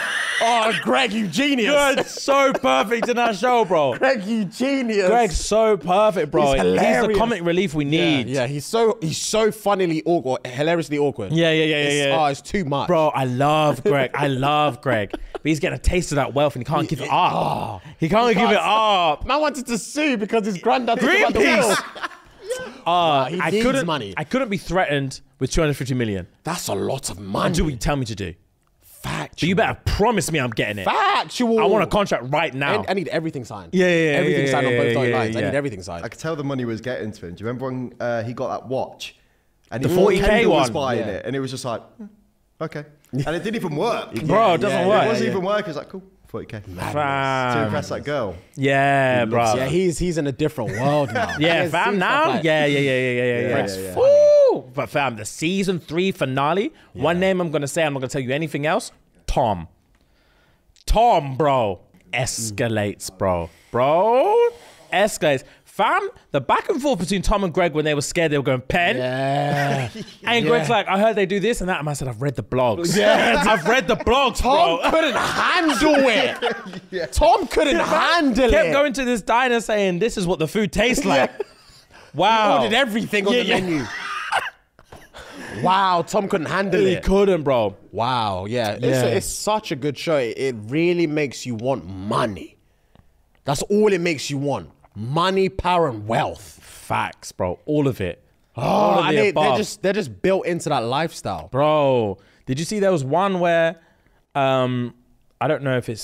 Oh, Greg, you genius. You're so perfect in that show, bro. [LAUGHS] Greg, you genius. Greg's so perfect, bro. He's He's, the comic relief we yeah, need. yeah, he's so he's so funnily awkward, hilariously awkward. Yeah, yeah, yeah, yeah, It's- yeah. Oh, it's too much, Bro, I love Greg. I love Greg. But he's getting a taste of that wealth and he can't give it up. [GASPS] he can't give it up. Man wanted to sue because his granddad took about the Greenpeace. will. Uh, he I needs couldn't money. I couldn't be threatened with 250 million. That's a lot of money. do what you tell me to do. Factual. But you better promise me I'm getting it. Factual. I want a contract right now. I, I need everything signed. Yeah, yeah, yeah, Everything yeah, signed yeah, on both yeah, yeah, lines. I need everything signed. I could tell the money was getting to him. Do you remember when uh, he got that watch? And The he thought 40K Kendall was one. buying Yeah. it, and it was just like, hmm, okay. And it didn't even work. Bro, it doesn't It work. It wasn't even work. It was like, cool, 40k. To impress that girl. Yeah, bro. Yeah, he's he's in a different world now. [LAUGHS] Yeah, fam. Now, like- yeah, yeah, yeah, yeah, yeah, yeah, yeah. Greg's yeah. funny. But fam, the season three finale. One name I'm gonna say. I'm not gonna tell you anything else. Tom. Tom, bro, escalates, bro, bro, escalates. Fam, the back and forth between Tom and Greg when they were scared they were going pen. Yeah. [LAUGHS] And Greg's like, I heard they do this and that. And I said, I've read the blogs. Yeah, [LAUGHS] I've read the blogs, Tom bro. couldn't handle it. [LAUGHS] Tom couldn't handle Kept it. Kept going to this diner saying, "This is what the food tastes like." He Wow. ordered everything on Yeah, the yeah. menu. wow, Tom couldn't handle He it. He couldn't, bro. Wow, yeah. It's, Yeah. it's such a good show. It really makes you want money. That's all it makes you want. Money, power, and wealth. Facts, bro. All of it. Oh, All of the they, they're just they're just built into that lifestyle. Bro, did you see there was one where um I don't know if it's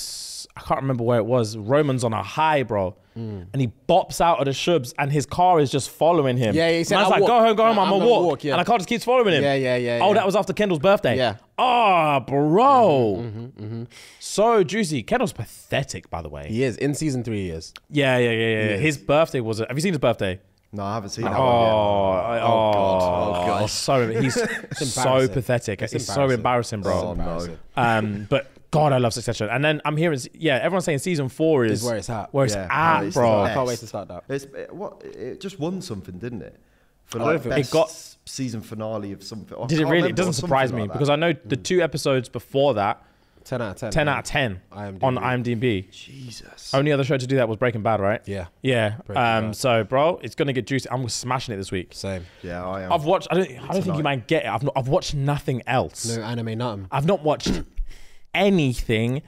I can't remember where it was. Roman's on a high, bro, Mm. and he bops out of the shubs, and his car is just following him. Yeah, he said, Man's "I'll like, walk." "Go home, go home. Yeah, I'm, I'm gonna walk," walk, yeah. and the car just keeps following him. Yeah, yeah, yeah, Oh, yeah. that was after Kendall's birthday. Yeah. Oh, bro. Mm-hmm, So juicy. Kendall's pathetic, by the way. He is in season three. He is. Yeah, yeah, yeah, yeah. is. His birthday was. A, Have you seen his birthday? No, I haven't seen that Oh, one yet. oh, God. Oh, God. So he's [LAUGHS] so pathetic. It's, It's so embarrassing, bro. Oh, no. Um, but God, I love Succession. And then I'm hearing, yeah, everyone's saying season four is, Is where it's at. Where it's Yeah, at, it's bro. I can't wait to start that. It's it, what it just won something, didn't it? For don't like think- It got- season finale of something. I Did it really? It doesn't surprise me like because I know the two episodes before that, Ten out of ten. 10 out of 10 IMDb. on IMDb. Jesus. Only other show to do that was Breaking Bad, right? Yeah. Yeah. Breaking Um, Bad. so, bro, it's going to get juicy. I'm smashing it this week. Same. Yeah, I am. I've watched, I don't, I don't think you might get it. I've, not, I've watched nothing else. No anime, nothing. I've not watched anything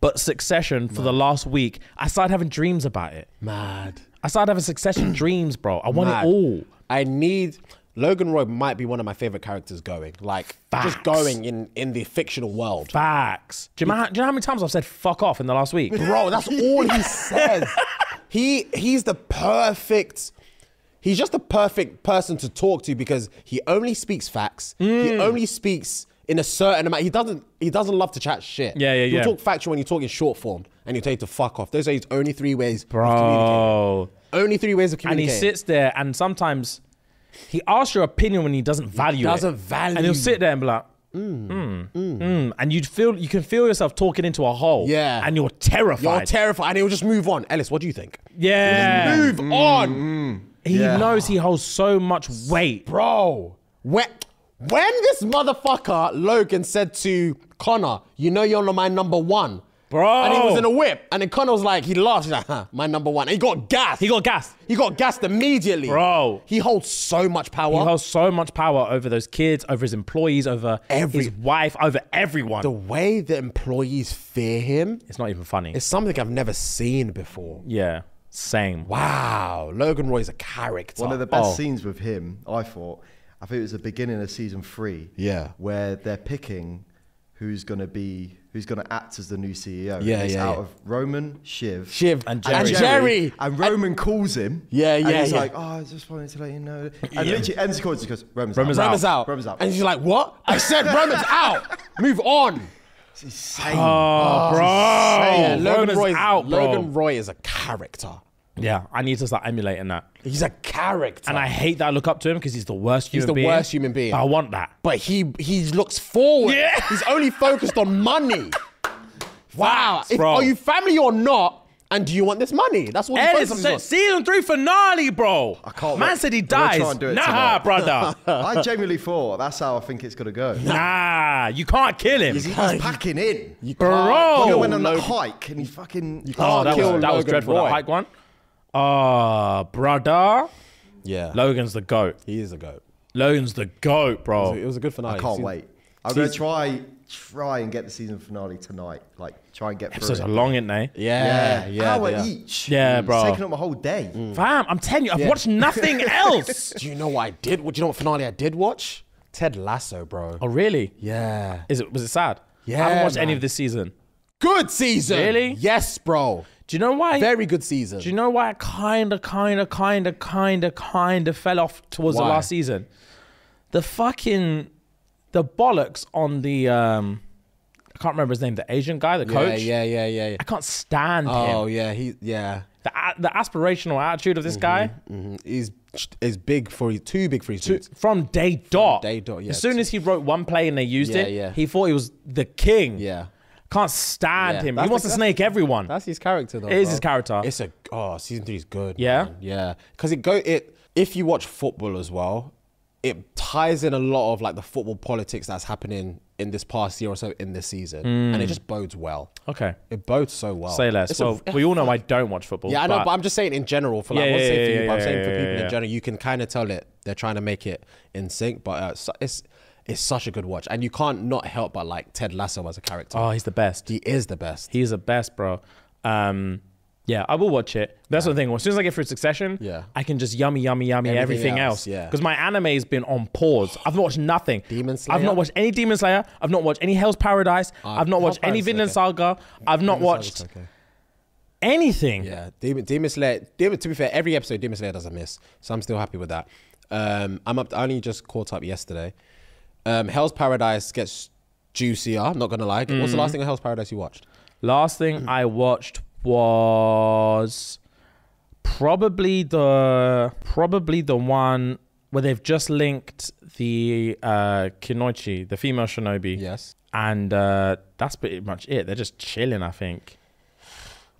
but Succession for the last week. I started having dreams about it. Mad. I started having Succession [CLEARS THROAT] dreams, bro. I want Mad. it all. I need Logan Roy might be one of my favorite characters going. Like Facts. just going in in the fictional world. Facts. Do you, know how, do you know how many times I've said fuck off in the last week? Bro, that's [LAUGHS] all he says. He he's the perfect he's just the perfect person to talk to because he only speaks facts. Hmm. He only speaks in a certain amount. He doesn't he doesn't love to chat shit. Yeah, yeah, He'll yeah. talk factual when you talk in short form and he'll tell you to fuck off. Those are his only three ways of communicating. Bro. Only three ways of And communicating. he sits there and sometimes he asks your opinion when he doesn't value it. doesn't value. And he'll sit there and be like, mm, mm, and you'd feel you can feel yourself talking into a hole. Yeah. And you're terrified. You're terrified. And he'll just move on. Ellis, what do you think? yeah. Move on. He Yeah. knows he holds so much weight. Bro, when, when this motherfucker Logan said to Connor, you know you're my number one. Bro. And he was in a whip. And then Connor was like, he laughed. He's like, huh, my number one. And he got gassed. He got gassed. He got gassed immediately. Bro. He holds so much power. He holds so much power over those kids, over his employees, over Every- his wife, over everyone. the way the employees fear him it's not even funny. It's something I've never seen before. yeah. Same. Wow. Logan Roy's a character. One of the best Oh. scenes with him, I thought, I think it was the beginning of season three. Yeah. Where they're picking who's gonna be who's gonna act as the new CEO. Yeah, It's yeah, out yeah. of Roman, Shiv, Shiv And Gerri, and Gerri. Gerri. And Roman calls him. Yeah, and yeah, he's yeah. like, oh, I just wanted to let you know. And literally ends the call and just goes, Roman's, Roman's out. Roman's out. Roman's out. And she's like, what? I said Roman's out. Move on. It's insane. Oh, oh bro. Yeah, Logan Roy's out, bro. Logan Roy is a character. Yeah, I need to start emulating that. He's a character. And I hate that I look up to him because he's the worst human being. He's human the being. worst human being. But I want that. but he he looks forward. Yeah. He's only focused on money. [LAUGHS] Wow. If- bro. are you family or not? And do you want this money? That's what he Ellis focuses said on. season three finale, bro. I can't Man wait. said he I'm gonna dies. try and do it Nah, tonight. brother. [LAUGHS] I genuinely thought that's how I think it's gonna go. nah, you can't kill him. He's, he's packing in. You Bro. can't He went on that hike and he fucking. You oh, can't that kill was, that was Logan dreadful. Roy. That hike one. Uh, brother. Yeah. Logan's the GOAT. He is a goat. Logan's the GOAT, bro. It was a good finale. I can't Season- wait. I'm gonna try try and get the season finale tonight. Like try and get through Episodes it. are long, ain't they? Yeah, yeah. yeah. hour they are. each. Yeah, It's bro. taking up my whole day. Fam, I'm telling you, I've watched nothing [LAUGHS] else. [LAUGHS] Do you know what I did? Do you know what finale I did watch? Ted Lasso, bro. oh, really? Yeah. Is it was it sad? Yeah, I haven't watched any man. of this season. Good season. Really? Yes, bro. Do you know why? Very good season. Do you know why I kind of, kind of, kind of, kind of, kind of fell off towards the last season? The fucking, the bollocks on the, um, I can't remember his name, the Asian guy, the yeah, coach. yeah, yeah, yeah, yeah. I can't stand Oh him. yeah, he yeah. The, the aspirational attitude of this guy hmm He's is big for his too big for his boots. from day dot. day dot, yeah. As soon as he wrote one play and they used Yeah, it, yeah. he thought he was the king. Yeah, Can't stand Yeah. him. That's he wants the- to snake everyone. that's his character though. It is bro. his character. It's a oh season three is good. Yeah? man. yeah. Because it go it if you watch football as well, it ties in a lot of like the football politics that's happening in this past year or so in this season, and it just bodes well. okay. It bodes so well. Say less. It's a- well, we all know [LAUGHS] I don't watch football. Yeah, I know, but I'm just saying in general for like, Yeah, I won't yeah, say for yeah, you, but I'm yeah, saying for yeah, people yeah, in yeah. general, you can kind of tell it they're trying to make it in sync, but uh, it's, it's it's such a good watch, and you can't not help but like Ted Lasso as a character. oh, he's the best. he is the best. He's the best, bro. Um, Yeah, I will watch it. That's the thing. As soon as I get through Succession, Yeah. I can just yummy, yummy, yummy everything, Everything else. else, yeah. Because my anime's been on pause. I've not watched nothing. Demon Slayer. I've not watched any Demon Slayer. I've not watched any Hell's Paradise. I've not Hell's watched any Paradise is Vinland okay. Saga. I've not watched Okay. anything. Yeah, Demon, Demon Slayer. Demon, to be fair, every episode Demon Slayer doesn't miss, so I'm still happy with that. Um, I'm up. I only just caught up yesterday. Um, Hell's Paradise gets juicier. I'm not gonna lie. What's Mm-hmm. the last thing of Hell's Paradise you watched? Last Mm. thing I watched was probably the probably the one where they've just linked the uh Kunoichi, the female shinobi. Yes. And uh that's pretty much it. They're just chilling, I think.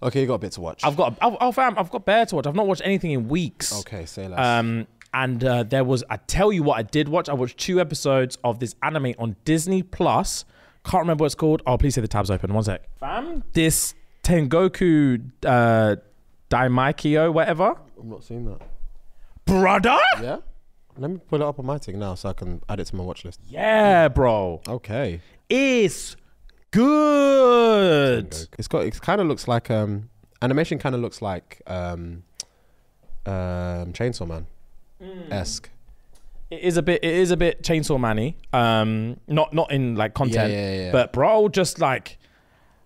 Okay, you got a bit to watch. I've got oh, oh fam, I've got bear to watch. I've not watched anything in weeks. okay, say less. Um, and uh, there was, I tell you what, I did watch. I watched two episodes of this anime on Disney Plus. Can't remember what it's called. Oh, please say the tabs open. One sec. Fam, this Tengoku uh, Daimakyo, whatever. I'm not seeing that. Brother? Yeah. Let me pull it up on my thing now so I can add it to my watch list. Yeah, bro. Okay. It's good. It's got. It kind of looks like um animation. Kind of looks like um um Chainsaw Man esque. It is a bit. It is a bit Chainsaw Manny. Um, not not in like content, yeah, yeah, yeah. but bro, just like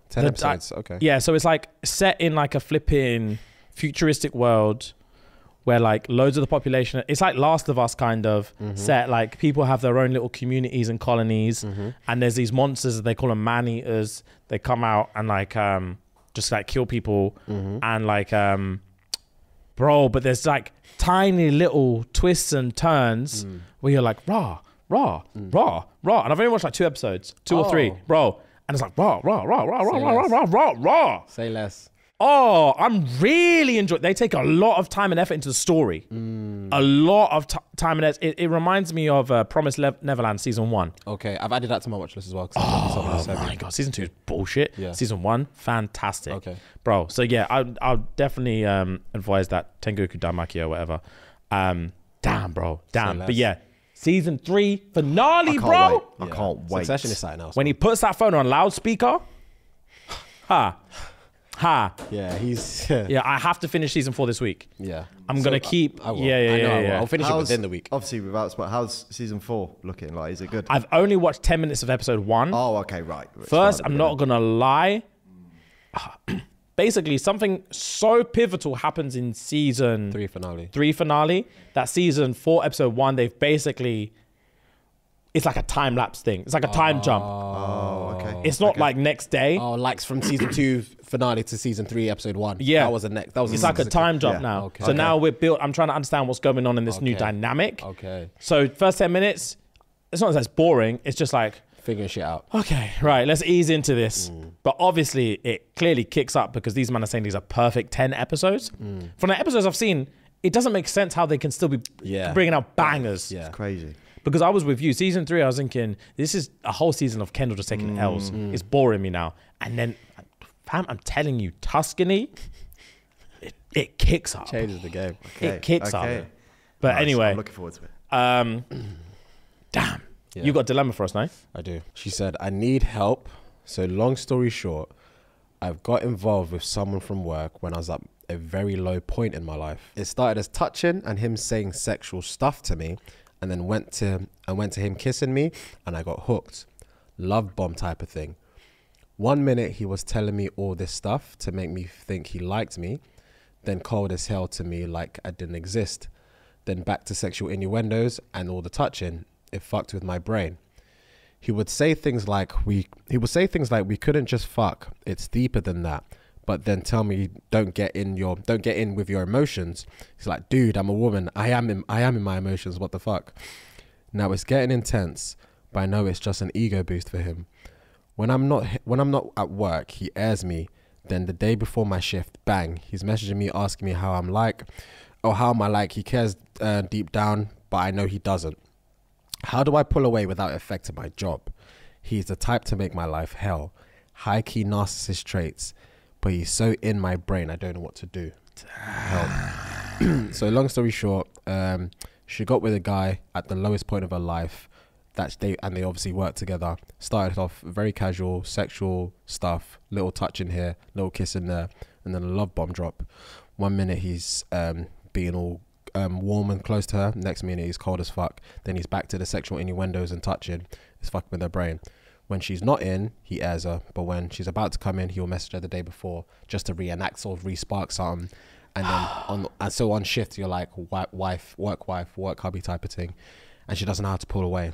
Ten The- episodes. okay. Yeah, so it's like set in like a flipping futuristic world where like loads of the population it's like Last of Us kind of Mm-hmm. set like people have their own little communities and colonies and there's these monsters they call them man eaters they come out and like um just like kill people Mm-hmm. and like um bro but there's like tiny little twists and turns Mm. where you're like raw raw raw raw. And I've only watched like two episodes two or three, bro. And it's like raw raw raw raw raw Say raw raw raw raw. Say less. Oh, I'm really enjoying. They take a lot of time and effort into the story. Mm. A lot of t- time and effort. It, it reminds me of uh, Promised Le- Neverland season one. Okay, I've added that to my watch list as well. I Oh on my my god, season two is bullshit. Yeah. Season one, fantastic. Okay. bro. So yeah, I, I'll definitely um, advise that Tengoku Damaki or whatever. Um, damn, bro, damn. But yeah, season three finale, I bro. wait. I Yeah. can't wait. Succession is something else. When he puts that phone on loudspeaker, ha, ha. yeah, he's [LAUGHS] yeah. Yeah, I have to finish season four this week. yeah. I'm So, gonna keep. I will. Yeah, yeah, I know yeah. I will. I'll finish it How's- within the week. Obviously, without spoil, how's season four looking like? Is it good? I've only watched 10 minutes of episode one. oh, okay, right. It's First, I'm not gonna lie. [CLEARS THROAT] Basically, something so pivotal happens in season Three finale. three finale that season four, episode one, they've basically. It's like a time lapse thing. It's like a time jump. Oh, okay. Oh, it's not like next day. Oh, like from season two finale to season three, episode one. Yeah. that was the next. That was It's like a time jump Yeah. now. Okay. So Okay. now we're built. I'm trying to understand what's going on in this new dynamic. Okay, So first ten minutes, it's not as it's boring. It's just like figuring shit out. Okay, right, let's ease into this. But obviously, it clearly kicks up because these men are saying these are perfect 10 episodes. Mm. From the episodes I've seen, it doesn't make sense how they can still be Yeah. bringing out bangers. Yeah. It's crazy. Because I was with you, season three, I was thinking, this is a whole season of Kendall just taking L's. It's boring me now. And then, fam, I'm telling you, Tuscany, it, it kicks up. Changes the game. It kicks okay. up. But Nice, anyway, I'm looking forward to it. um, [CLEARS THROAT] damn. Yeah. You got a dilemma for us now? I do. She said, I need help. So, long story short, I've got involved with someone from work when I was at a very low point in my life. It started as touching and him saying sexual stuff to me, and then went to and went to him kissing me, and I got hooked. Love bomb type of thing. One minute he was telling me all this stuff to make me think he liked me, then cold as hell to me like I didn't exist. Then back to sexual innuendos and all the touching. It fucked with my brain he would say things like we he would say things like we couldn't just fuck it's deeper than that but then tell me don't get in your don't get in with your emotions. He's like dude i'm a woman. I am in i am in my emotions. What the fuck? Now it's getting intense but i know it's just an ego boost for him. When i'm not when i'm not at work he airs me. Then the day before my shift bang he's messaging me asking me how i'm like. Or how am i like? He cares uh, deep down but i know he doesn't. How do I pull away without affecting my job? He's the type to make my life hell. High key narcissist traits, but he's so in my brain, I don't know what to do. Help. [CLEARS THROAT] so, long story short, um, she got with a guy at the lowest point of her life. That's they and they obviously worked together. Started off very casual, sexual stuff, little touch in here, little kiss in there. and then a love bomb drop. One minute he's um, being all um, warm and close to her. Next minute he's cold as fuck. Then he's back to the sexual innuendos and touching. It's fucking with her brain. When she's not in, he airs her. But when she's about to come in, he'll message her the day before just to reenact or re-spark something. And then [GASPS] on and so on shift, you're like wife, work wife, work hubby type of thing, and she doesn't know how to pull away.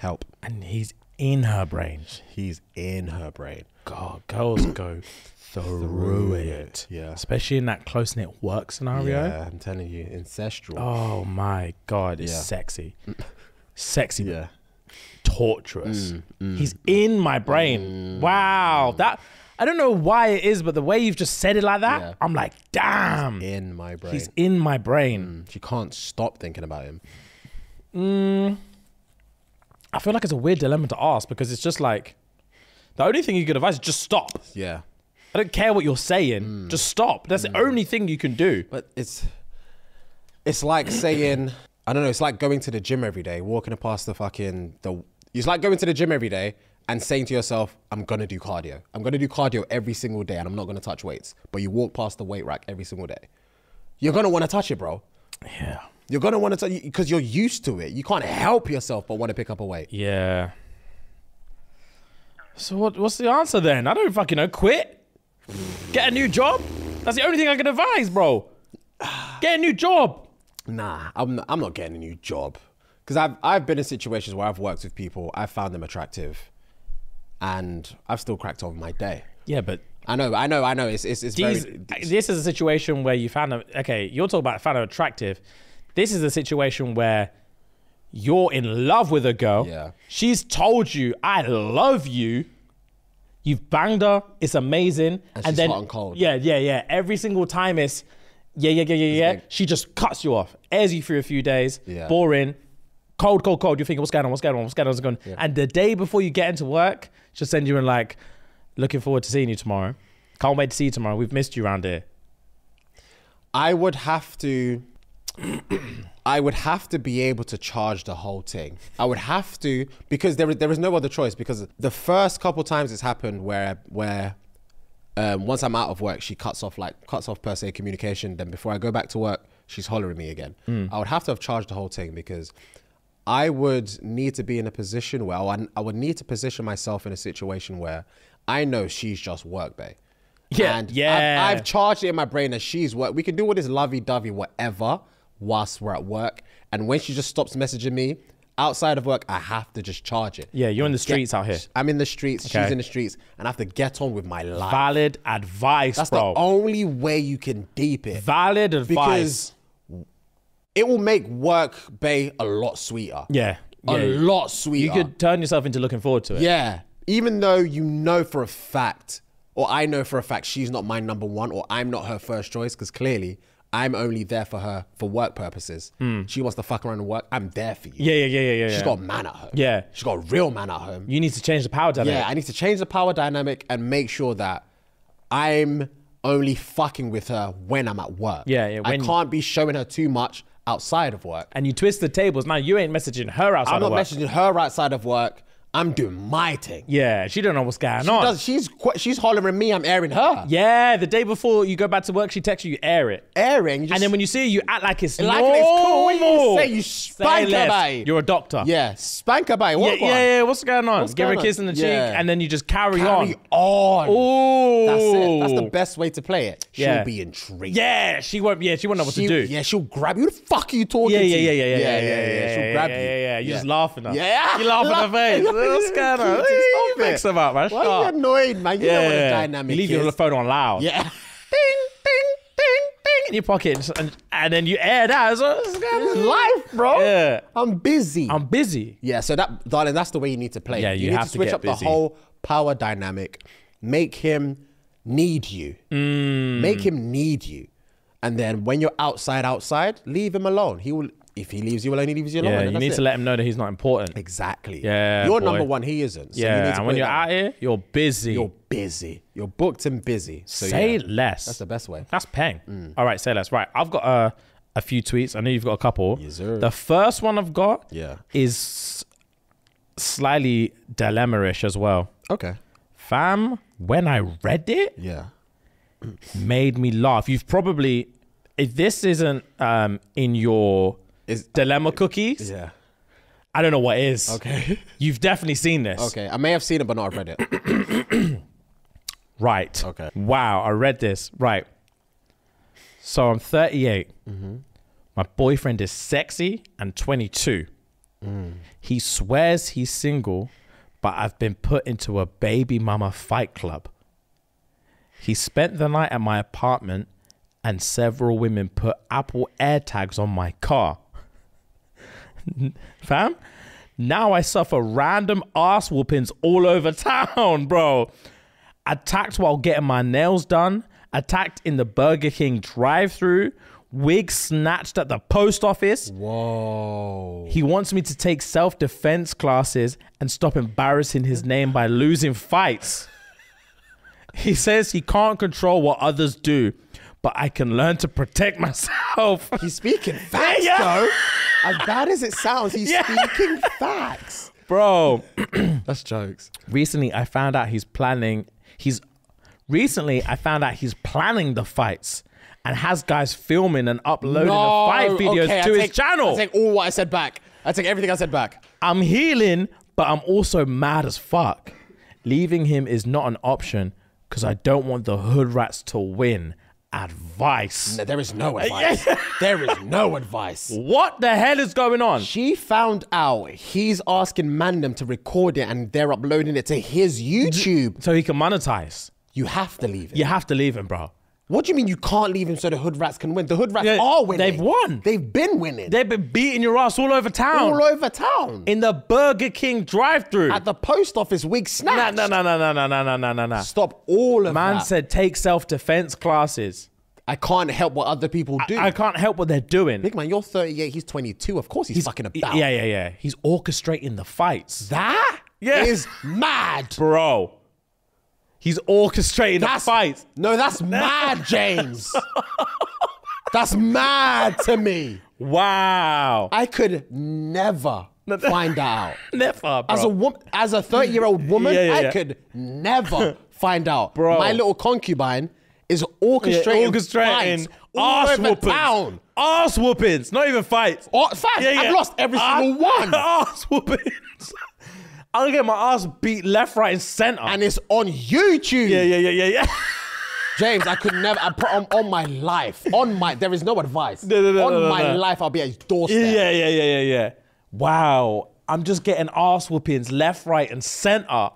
Help. And he's in her brain. He's in her brain. God, girls go [CLEARS THROAT] through it. Yeah. Especially in that close knit work scenario. Yeah, I'm telling you, ancestral. Oh my God, it's Yeah. sexy. [CLEARS THROAT] Sexy, yeah. Torturous. Mm, mm He's mm. in my brain. Mm. Wow. That I don't know why it is, but the way you've just said it like that, Yeah. I'm like, damn. In my brain. He's in my brain. She can't stop thinking about him. I feel like it's a weird dilemma to ask because it's just like the only thing you could advise is just stop. Yeah. I don't care what you're saying. Mm. Just stop. That's the only thing you can do. But it's it's like saying I don't know. It's like going to the gym every day, walking past the fucking the. It's like going to the gym every day and saying to yourself, "I'm gonna do cardio. I'm gonna do cardio every single day, and I'm not gonna touch weights." But you walk past the weight rack every single day. You're gonna want to touch it, bro. Yeah. You're gonna want to touch because you're used to it. You can't help yourself but want to pick up a weight. Yeah. So what? What's the answer then? I don't fucking know. Quit. Get a new job. That's the only thing I can advise, bro. Get a new job. Nah, I'm not, I'm not getting a new job because I've I've been in situations where I've worked with people, I've found them attractive, and I've still cracked on my day. Yeah, but I know, I know, I know. It's it's, it's these, very. this is a situation where you found them. Okay, you're talking about found her attractive. This is a situation where you're in love with a girl. Yeah. She's told you, "I love you." You've banged her. It's amazing. And she's then hot and cold. Yeah, yeah, yeah. Every single time it's yeah, yeah, yeah, yeah, yeah. like- she just cuts you off, airs you for a few days. Yeah. Boring. Cold, cold, cold. You're thinking, what's going on? What's going on? What's going on? What's going on? And the day before you get into work, she'll send you in like, looking forward to seeing you tomorrow. Can't wait to see you tomorrow. We've missed you around here. I would have to. [CLEARS THROAT] I would have to be able to charge the whole thing. I would have to because there is there is no other choice because the first couple times it's happened where where um, once I'm out of work she cuts off like cuts off per se communication. Then before I go back to work she's hollering me again. I would have to have charged the whole thing because I would need to be in a position where I, I would need to position myself in a situation where I know she's just work bay. Yeah, and yeah. I've, I've charged it in my brain that she's work. We can do all this lovey-dovey whatever whilst we're at work. And when she just stops messaging me outside of work, I have to just charge it. Yeah, you're in the Get- streets out here. I'm in the streets. Okay. She's in the streets, and I have to get on with my life. Valid advice, That's bro. the only way you can deep it Valid advice. because it will make work bay a lot sweeter. yeah. a yeah. lot sweeter. You could turn yourself into looking forward to it. Yeah. Even though you know for a fact, or I know for a fact she's not my number one, or I'm not her first choice, because clearly I'm only there for her for work purposes. Hmm. She wants to fuck around and work. I'm there for you. Yeah, yeah, yeah, yeah, yeah. She's yeah. got a man at home. Yeah. She's got a real man at home. You need to change the power dynamic. Yeah, I need to change the power dynamic and make sure that I'm only fucking with her when I'm at work. Yeah, yeah, I can't be showing her too much outside of work. And you twist the tables. Now you ain't messaging her outside I'm of not messaging her outside of work. I'm doing my thing. Yeah, she don't know what's going She on. does, she's she's hollering me. I'm airing her. Yeah, the day before you go back to work, she texts you, you air it. Airing. You and then when you see her, you act like it's like normal. it's cool. You say? You Say spank her, less. babe. You're a doctor. yeah, spank her. Yeah, What yeah, one? yeah. What's going on? What's Give her a kiss on? in the Yeah. cheek, and then you just carry, on. Carry on. on. Ooh, That's it. That's the best way to play it. She'll Yeah. be intrigued. Yeah, she won't. Yeah, she won't know what She, to do. yeah, she'll grab you. Who the fuck are you talking Yeah, to? yeah, yeah, yeah, yeah, yeah, yeah, yeah, She'll yeah, grab yeah, you. yeah, yeah. You're just laughing at her. Yeah. You laugh at her face. What's going on? Stop You mix them up, man. Why are you annoyed, man? You know what the dynamic you leave is. your phone on loud. Yeah. [LAUGHS] ding, ding, ding, ding in your pocket, and, and, then you air that as well. It's [LAUGHS] life, bro. Yeah. I'm busy. I'm busy. Yeah, so that, darling, that's the way you need to play. Yeah, it. you need have to to switch up busy. the whole power dynamic. Make him need you. Mm. Make him need you, and then when you're outside, outside, leave him alone. He will. If he leaves you alone, he leaves you alone. Yeah, you need it. to let him know that he's not important. exactly. Yeah, you're boy. number one. He isn't. So to and when you're out here, you're busy. you're busy. You're booked and busy. So say yeah, less. That's the best way. That's peng. Mm. All right, say less. Right, I've got a, a few tweets. I know you've got a couple. Yes, sir. The first one I've got Yeah. is slightly dilemma-ish as well. Okay. Fam, when I read it, Yeah. made me laugh. You've probably, if this isn't um, in your Is- dilemma cookies, Yeah. I don't know what is. Okay. [LAUGHS] You've definitely seen this. Okay. I may have seen it, but not read it. [COUGHS] Right. Okay. Wow, I read this. Right. So I'm 38. Mm-hmm. My boyfriend is sexy and 22. Mm. He swears he's single, but I've been put into a baby mama fight club. He spent the night at my apartment and several women put Apple AirTags on my car. Fam, now I suffer random ass whoopings all over town, bro. Attacked while getting my nails done, attacked in the Burger King drive through, wig snatched at the post office. Whoa. He wants me to take self defense classes and stop embarrassing his name by losing fights. He says he can't control what others do, but I can learn to protect myself. [LAUGHS] He's speaking [LAUGHS] facts, Yeah. though. As bad as it sounds, he's Yeah. speaking [LAUGHS] facts. Bro, [CLEARS THROAT] That's jokes. recently I found out he's planning he's recently I found out he's planning the fights and has guys filming and uploading the fight videos okay, I to his take- channel. I take all what I said back. I take everything I said back. I'm healing, but I'm also mad as fuck. Leaving him is not an option because I don't want the hood rats to win. Advice. No, there is no uh, advice. [LAUGHS] there is no advice. What the hell is going on? She found out he's asking Mandem to record it and they're uploading it to his YouTube. So he can monetize. You have to leave it. You have to leave him, bro. What do you mean you can't leave him so the hood rats can win? The hood rats Yeah, are winning. they've won. They've been winning. They've been beating your ass all over town. all over town. in the Burger King drive-through. At the post office, wig snatched. no, no, no, no, no, no, no, no, no, no. Stop all of Man that. Man said take self-defense classes. I can't help what other people do. I can't help what they're doing. Big man, you're 38, he's 22. Of course he's, fucking about. Yeah, yeah, yeah. He's orchestrating the fights. That Yeah. is mad. Bro. He's orchestrating That's the fights. No, that's [LAUGHS] mad, James. that's mad to me. Wow. I could never [LAUGHS] find that out. Never, bro. As a woman, as a 30 year old woman, Yeah, yeah, I yeah. could never find out. Bro. My little concubine is Yeah, orchestrating, orchestrating fights ass whoopings. town. Ass whoopings. Not even fights. Oh, fact, I've lost every single ah, one. [LAUGHS] Ass whoopings. I'll get my ass beat left, right, and center. And it's on YouTube. yeah, yeah, yeah, yeah, yeah. [LAUGHS] James, I could never, I, pro- on, on my life, on my, there is no advice. No, no, no, on no, my no. life, I'll be at his doorstep. Yeah, yeah, yeah, yeah, yeah. Wow. I'm just getting ass whoopings left, right, and center.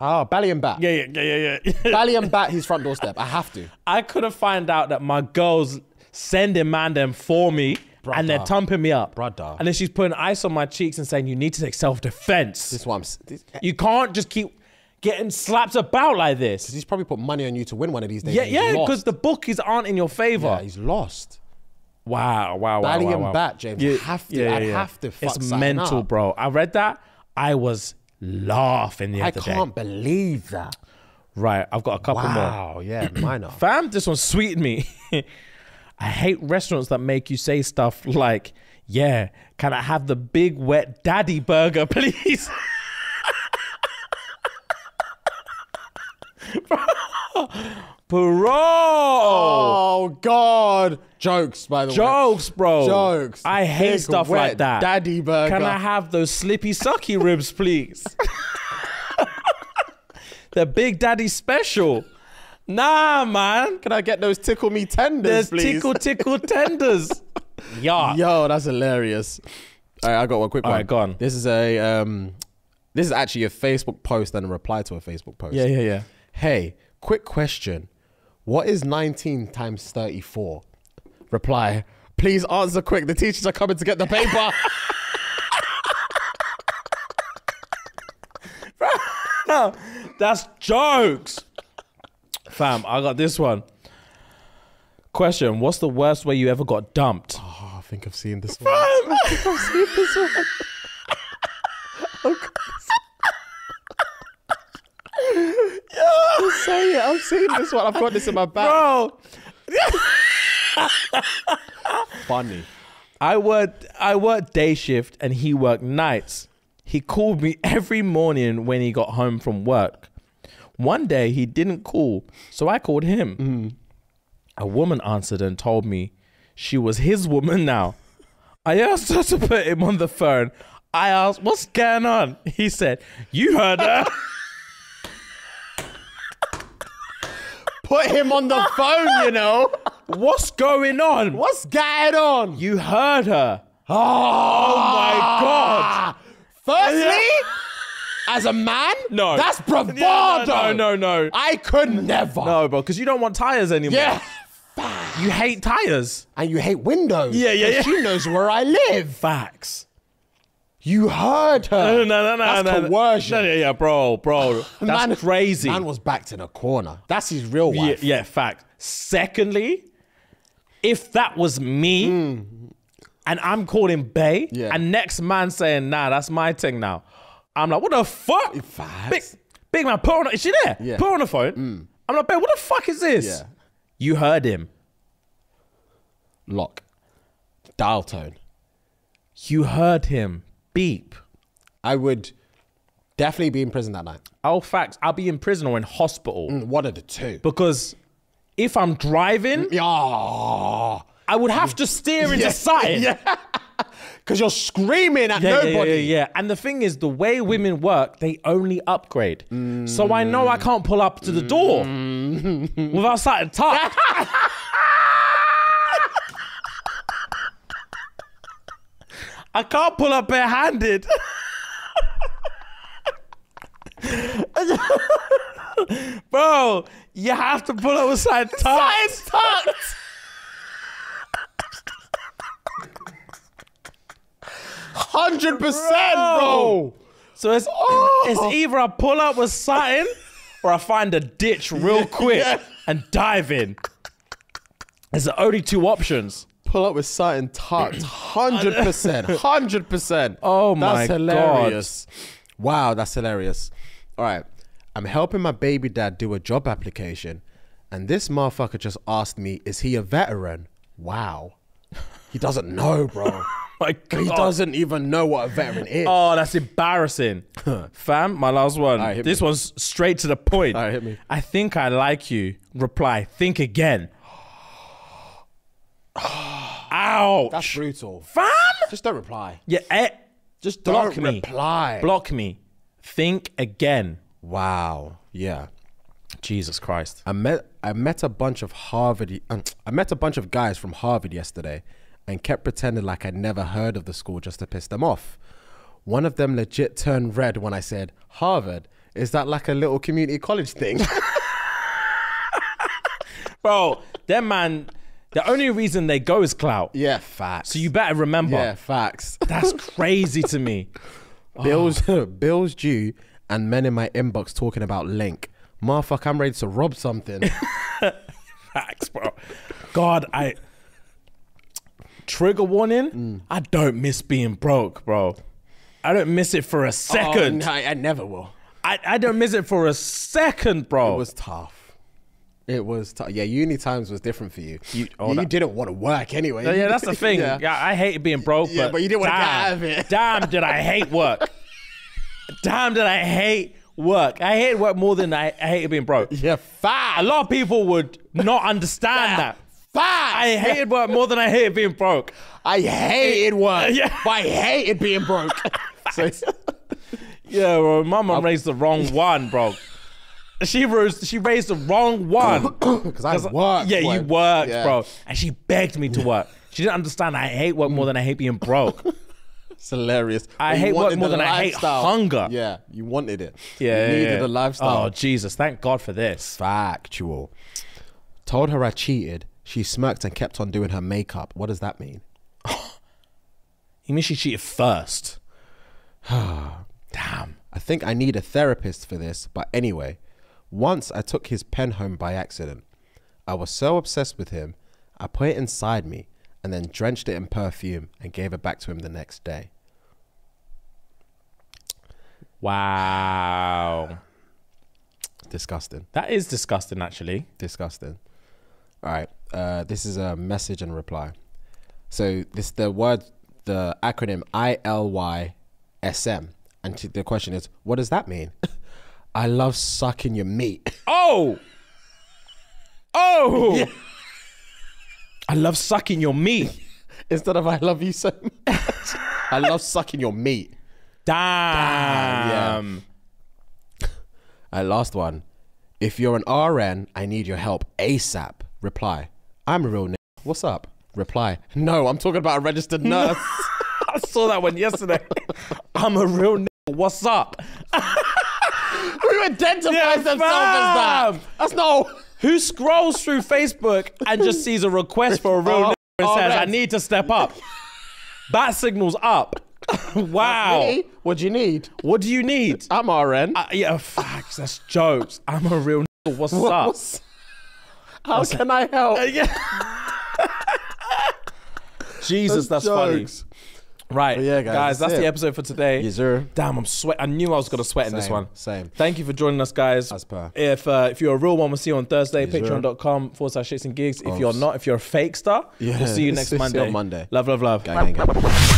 Ah, Bally and Bat. Yeah, yeah, yeah, yeah, yeah. [LAUGHS] Bally and Bat, his front doorstep. I have to. I couldn't find out that my girl's sending man them for me and they're Brother. thumping me up. Brother. And then she's putting ice on my cheeks and saying, you need to take self-defense. This is what I'm. This, eh. You can't just keep getting slapped about like this. he's probably put money on you to win one of these days. Yeah, yeah, because the bookies aren't in your favor. yeah, he's lost. Wow, wow, wow. Bally wow, and wow. bat, James. I have to- I'd have to fuck It's mental, up. bro. I read that. I was laughing the I other day. I can't believe that. Right, I've got a couple more. Wow, yeah, [CLEARS THROAT] mine are. Fam, this one sweetened me. [LAUGHS] I hate restaurants that make you say stuff like, yeah, can I have the big wet daddy burger, [LAUGHS] please? [LAUGHS] Bro. Oh God, jokes by the way. Jokes, bro. Jokes. I hate Big stuff wet like that. daddy burger. Can I have those slippy sucky ribs, please? [LAUGHS] the Big Daddy special. Nah, man. Can I get those tickle me tenders, There's please? tickle tickle tenders. [LAUGHS] Yeah. Yo, that's hilarious. All right, I got one quick All one. right, go on. This is a um, this is actually a Facebook post and a reply to a Facebook post. Yeah, yeah, yeah. Hey, quick question. What is 19 times 34? Reply. Please answer quick. The teachers are coming to get the paper. [LAUGHS] [LAUGHS] No, that's jokes. Fam, I got this one. Question What's the worst way you ever got dumped? oh, I think I've seen this one. I think I've seen this one. Oh, [LAUGHS] I'm saying it. I've seen this one. I've got this in my bag. Bro, Funny. I worked I worked day shift and he worked nights. He called me [LAUGHS] every morning when he got home from work. One day he didn't call, so I called him. Mm-hmm. A woman answered and told me she was his woman now. I asked her to put him on the phone. I asked, What's going on? He said, You heard her. Put him on the phone, you know. What's going on? What's going on? You heard her. Oh, my God. Firstly, as a man, No. that's Yeah, bravado. no, no, no. I could never. No, bro, because you don't want tires anymore. Yeah. You hate tires. And you hate windows. Yeah, yeah, yeah. She knows where I live. Facts. You heard her. No, no, no, no. That's no, no. coercion. No, yeah, yeah, bro, bro. [LAUGHS] That's Man- crazy. Man was backed in a corner. That's his real wife. yeah, fact. Secondly, if that was me hmm. and I'm calling Bay, Yeah. and next man saying, nah, that's my thing now. I'm like, what the fuck? Big, big man, put her on. Is she there? Yeah. Put her on the phone. Mm. I'm like, Bay, what the fuck is this? Yeah. You heard him. Lock. Dial tone. You heard him. Beep. I would definitely be in prison that night. Oh, facts. I'll be in prison or in hospital mm, One of the two. because if I'm driving, Yeah. I would have to steer into sight. [LAUGHS] Yeah. Because you're screaming at Yeah, nobody. Yeah, yeah, yeah. And the thing is, the way women work, they only upgrade. So I know I can't pull up to the door mm. [LAUGHS] without starting to talk. I can't pull up barehanded. [LAUGHS] Bro, you have to pull up with side tucked. It's tucked. Hundred percent, bro. So it's oh! it's either I pull up with something or I find a ditch real [LAUGHS] quick yeah. and dive in. It's the only two options. Pull up with something tucked. [CLEARS THROAT] Hundred percent. Hundred percent. [LAUGHS] Oh my that's hilarious. Wow, that's hilarious. All right, I'm helping my baby dad do a job application, and this motherfucker just asked me, "Is he a veteran?" Wow, he doesn't know, bro. [LAUGHS] My God. he doesn't even know what a veteran is. Oh, that's embarrassing. [LAUGHS] Fam, my last one. Alright, hit this me. one's straight to the point. Alright, hit me. I think I like you. Reply, think again. [SIGHS] Ouch. that's brutal. Fam? Just don't reply. Yeah, eh. Just block don't me. reply. Block me. Think again. Wow. Yeah. Jesus Christ. I met I met a bunch of Harvard um, I met a bunch of guys from Harvard yesterday and kept pretending like I'd never heard of the school just to piss them off. One of them legit turned red when I said, "Harvard, is that like a little community college thing?" [LAUGHS] Bro, them man, the only reason they go is clout. yeah, facts. So you better remember. Yeah, facts. [LAUGHS] That's crazy to me. bills [LAUGHS] bills due and men in my inbox talking about link. Motherfucker, I'm ready to rob something. Facts, bro. God, I trigger warning. Mm. I don't miss being broke, bro. I don't miss it for a oh, second. Oh, no, I never will. I, I don't miss it for a second, bro. It was tough. It was tough. Yeah, uni times was different for you. You, oh, you that- didn't want to work anyway. Yeah, yeah, that's the [LAUGHS] thing. Yeah. yeah. I hated being broke, Yeah, but, but you didn't wanna get damn, out of it. Damn, did I hate work? [LAUGHS] damn, did I hate work? I hated work more than I, I hated being broke. Yeah, A lot of people would not understand that. I hated work more than I hated being broke. I hated work. Yeah. But I hated being broke. [LAUGHS] so, Yeah, bro, my mum raised the wrong one, bro. She raised she raised the wrong one. [COUGHS] because I worked. yeah, you worked, Yeah. bro. And she begged me to work. She didn't understand I hate work more than I hate being broke. [LAUGHS] It's hilarious. I But hate work more than I hate lifestyle. hunger. Yeah, you wanted it. Yeah, you yeah, needed yeah. the lifestyle. Oh Jesus, thank God for this. Factual. Told her I cheated. She smirked and kept on doing her makeup. What does that mean? You mean she cheated first? [SIGHS] Damn. I think I need a therapist for this, but anyway, once I took his pen home by accident. I was so obsessed with him, I put it inside me and then drenched it in perfume and gave it back to him the next day. Wow. Disgusting. That is disgusting actually. Disgusting. All right. Uh, this is a message and reply. So this the word the acronym I L Y S M, and t- the question is, what does that mean? [LAUGHS] I love sucking your meat. [LAUGHS] Oh! Oh! [LAUGHS] I love sucking your meat. Instead of I love you so much. I love sucking your meat. Damn. And last one. If you're an RN, I need your help ASAP. Reply. I'm a real nigga. What's up? Reply. No, I'm talking about a registered nurse. [LAUGHS] I saw that one yesterday. [LAUGHS] I'm a real nigga. What's up? [LAUGHS] Who identifies Yeah, themselves as that? That's no. Who scrolls through Facebook and just sees a request for a real Oh, nigga and oh, says, I need to step up? Bat signals up. wow. What do you need? What do you need? I'm RN. Uh, yeah, facts. That's jokes. I'm a real nigga. What's What- up? what's- how can I help? Yeah. [LAUGHS] Jesus, that's, funny. jokes. Right, yeah, guys, guys, that's that's, the episode for today. Yes, sir. Damn, I'm sweat. I knew I was gonna sweat in this one. same. Thank you for joining us, guys. As per. If uh, if you're a real one, we'll see you on Thursday. sir. Patreon.com forward slash shits and gigs. If you're not, if you're a fake star, Yeah, we'll see you see next you Monday. on Monday. Love, love, love. Gang, gang, gang.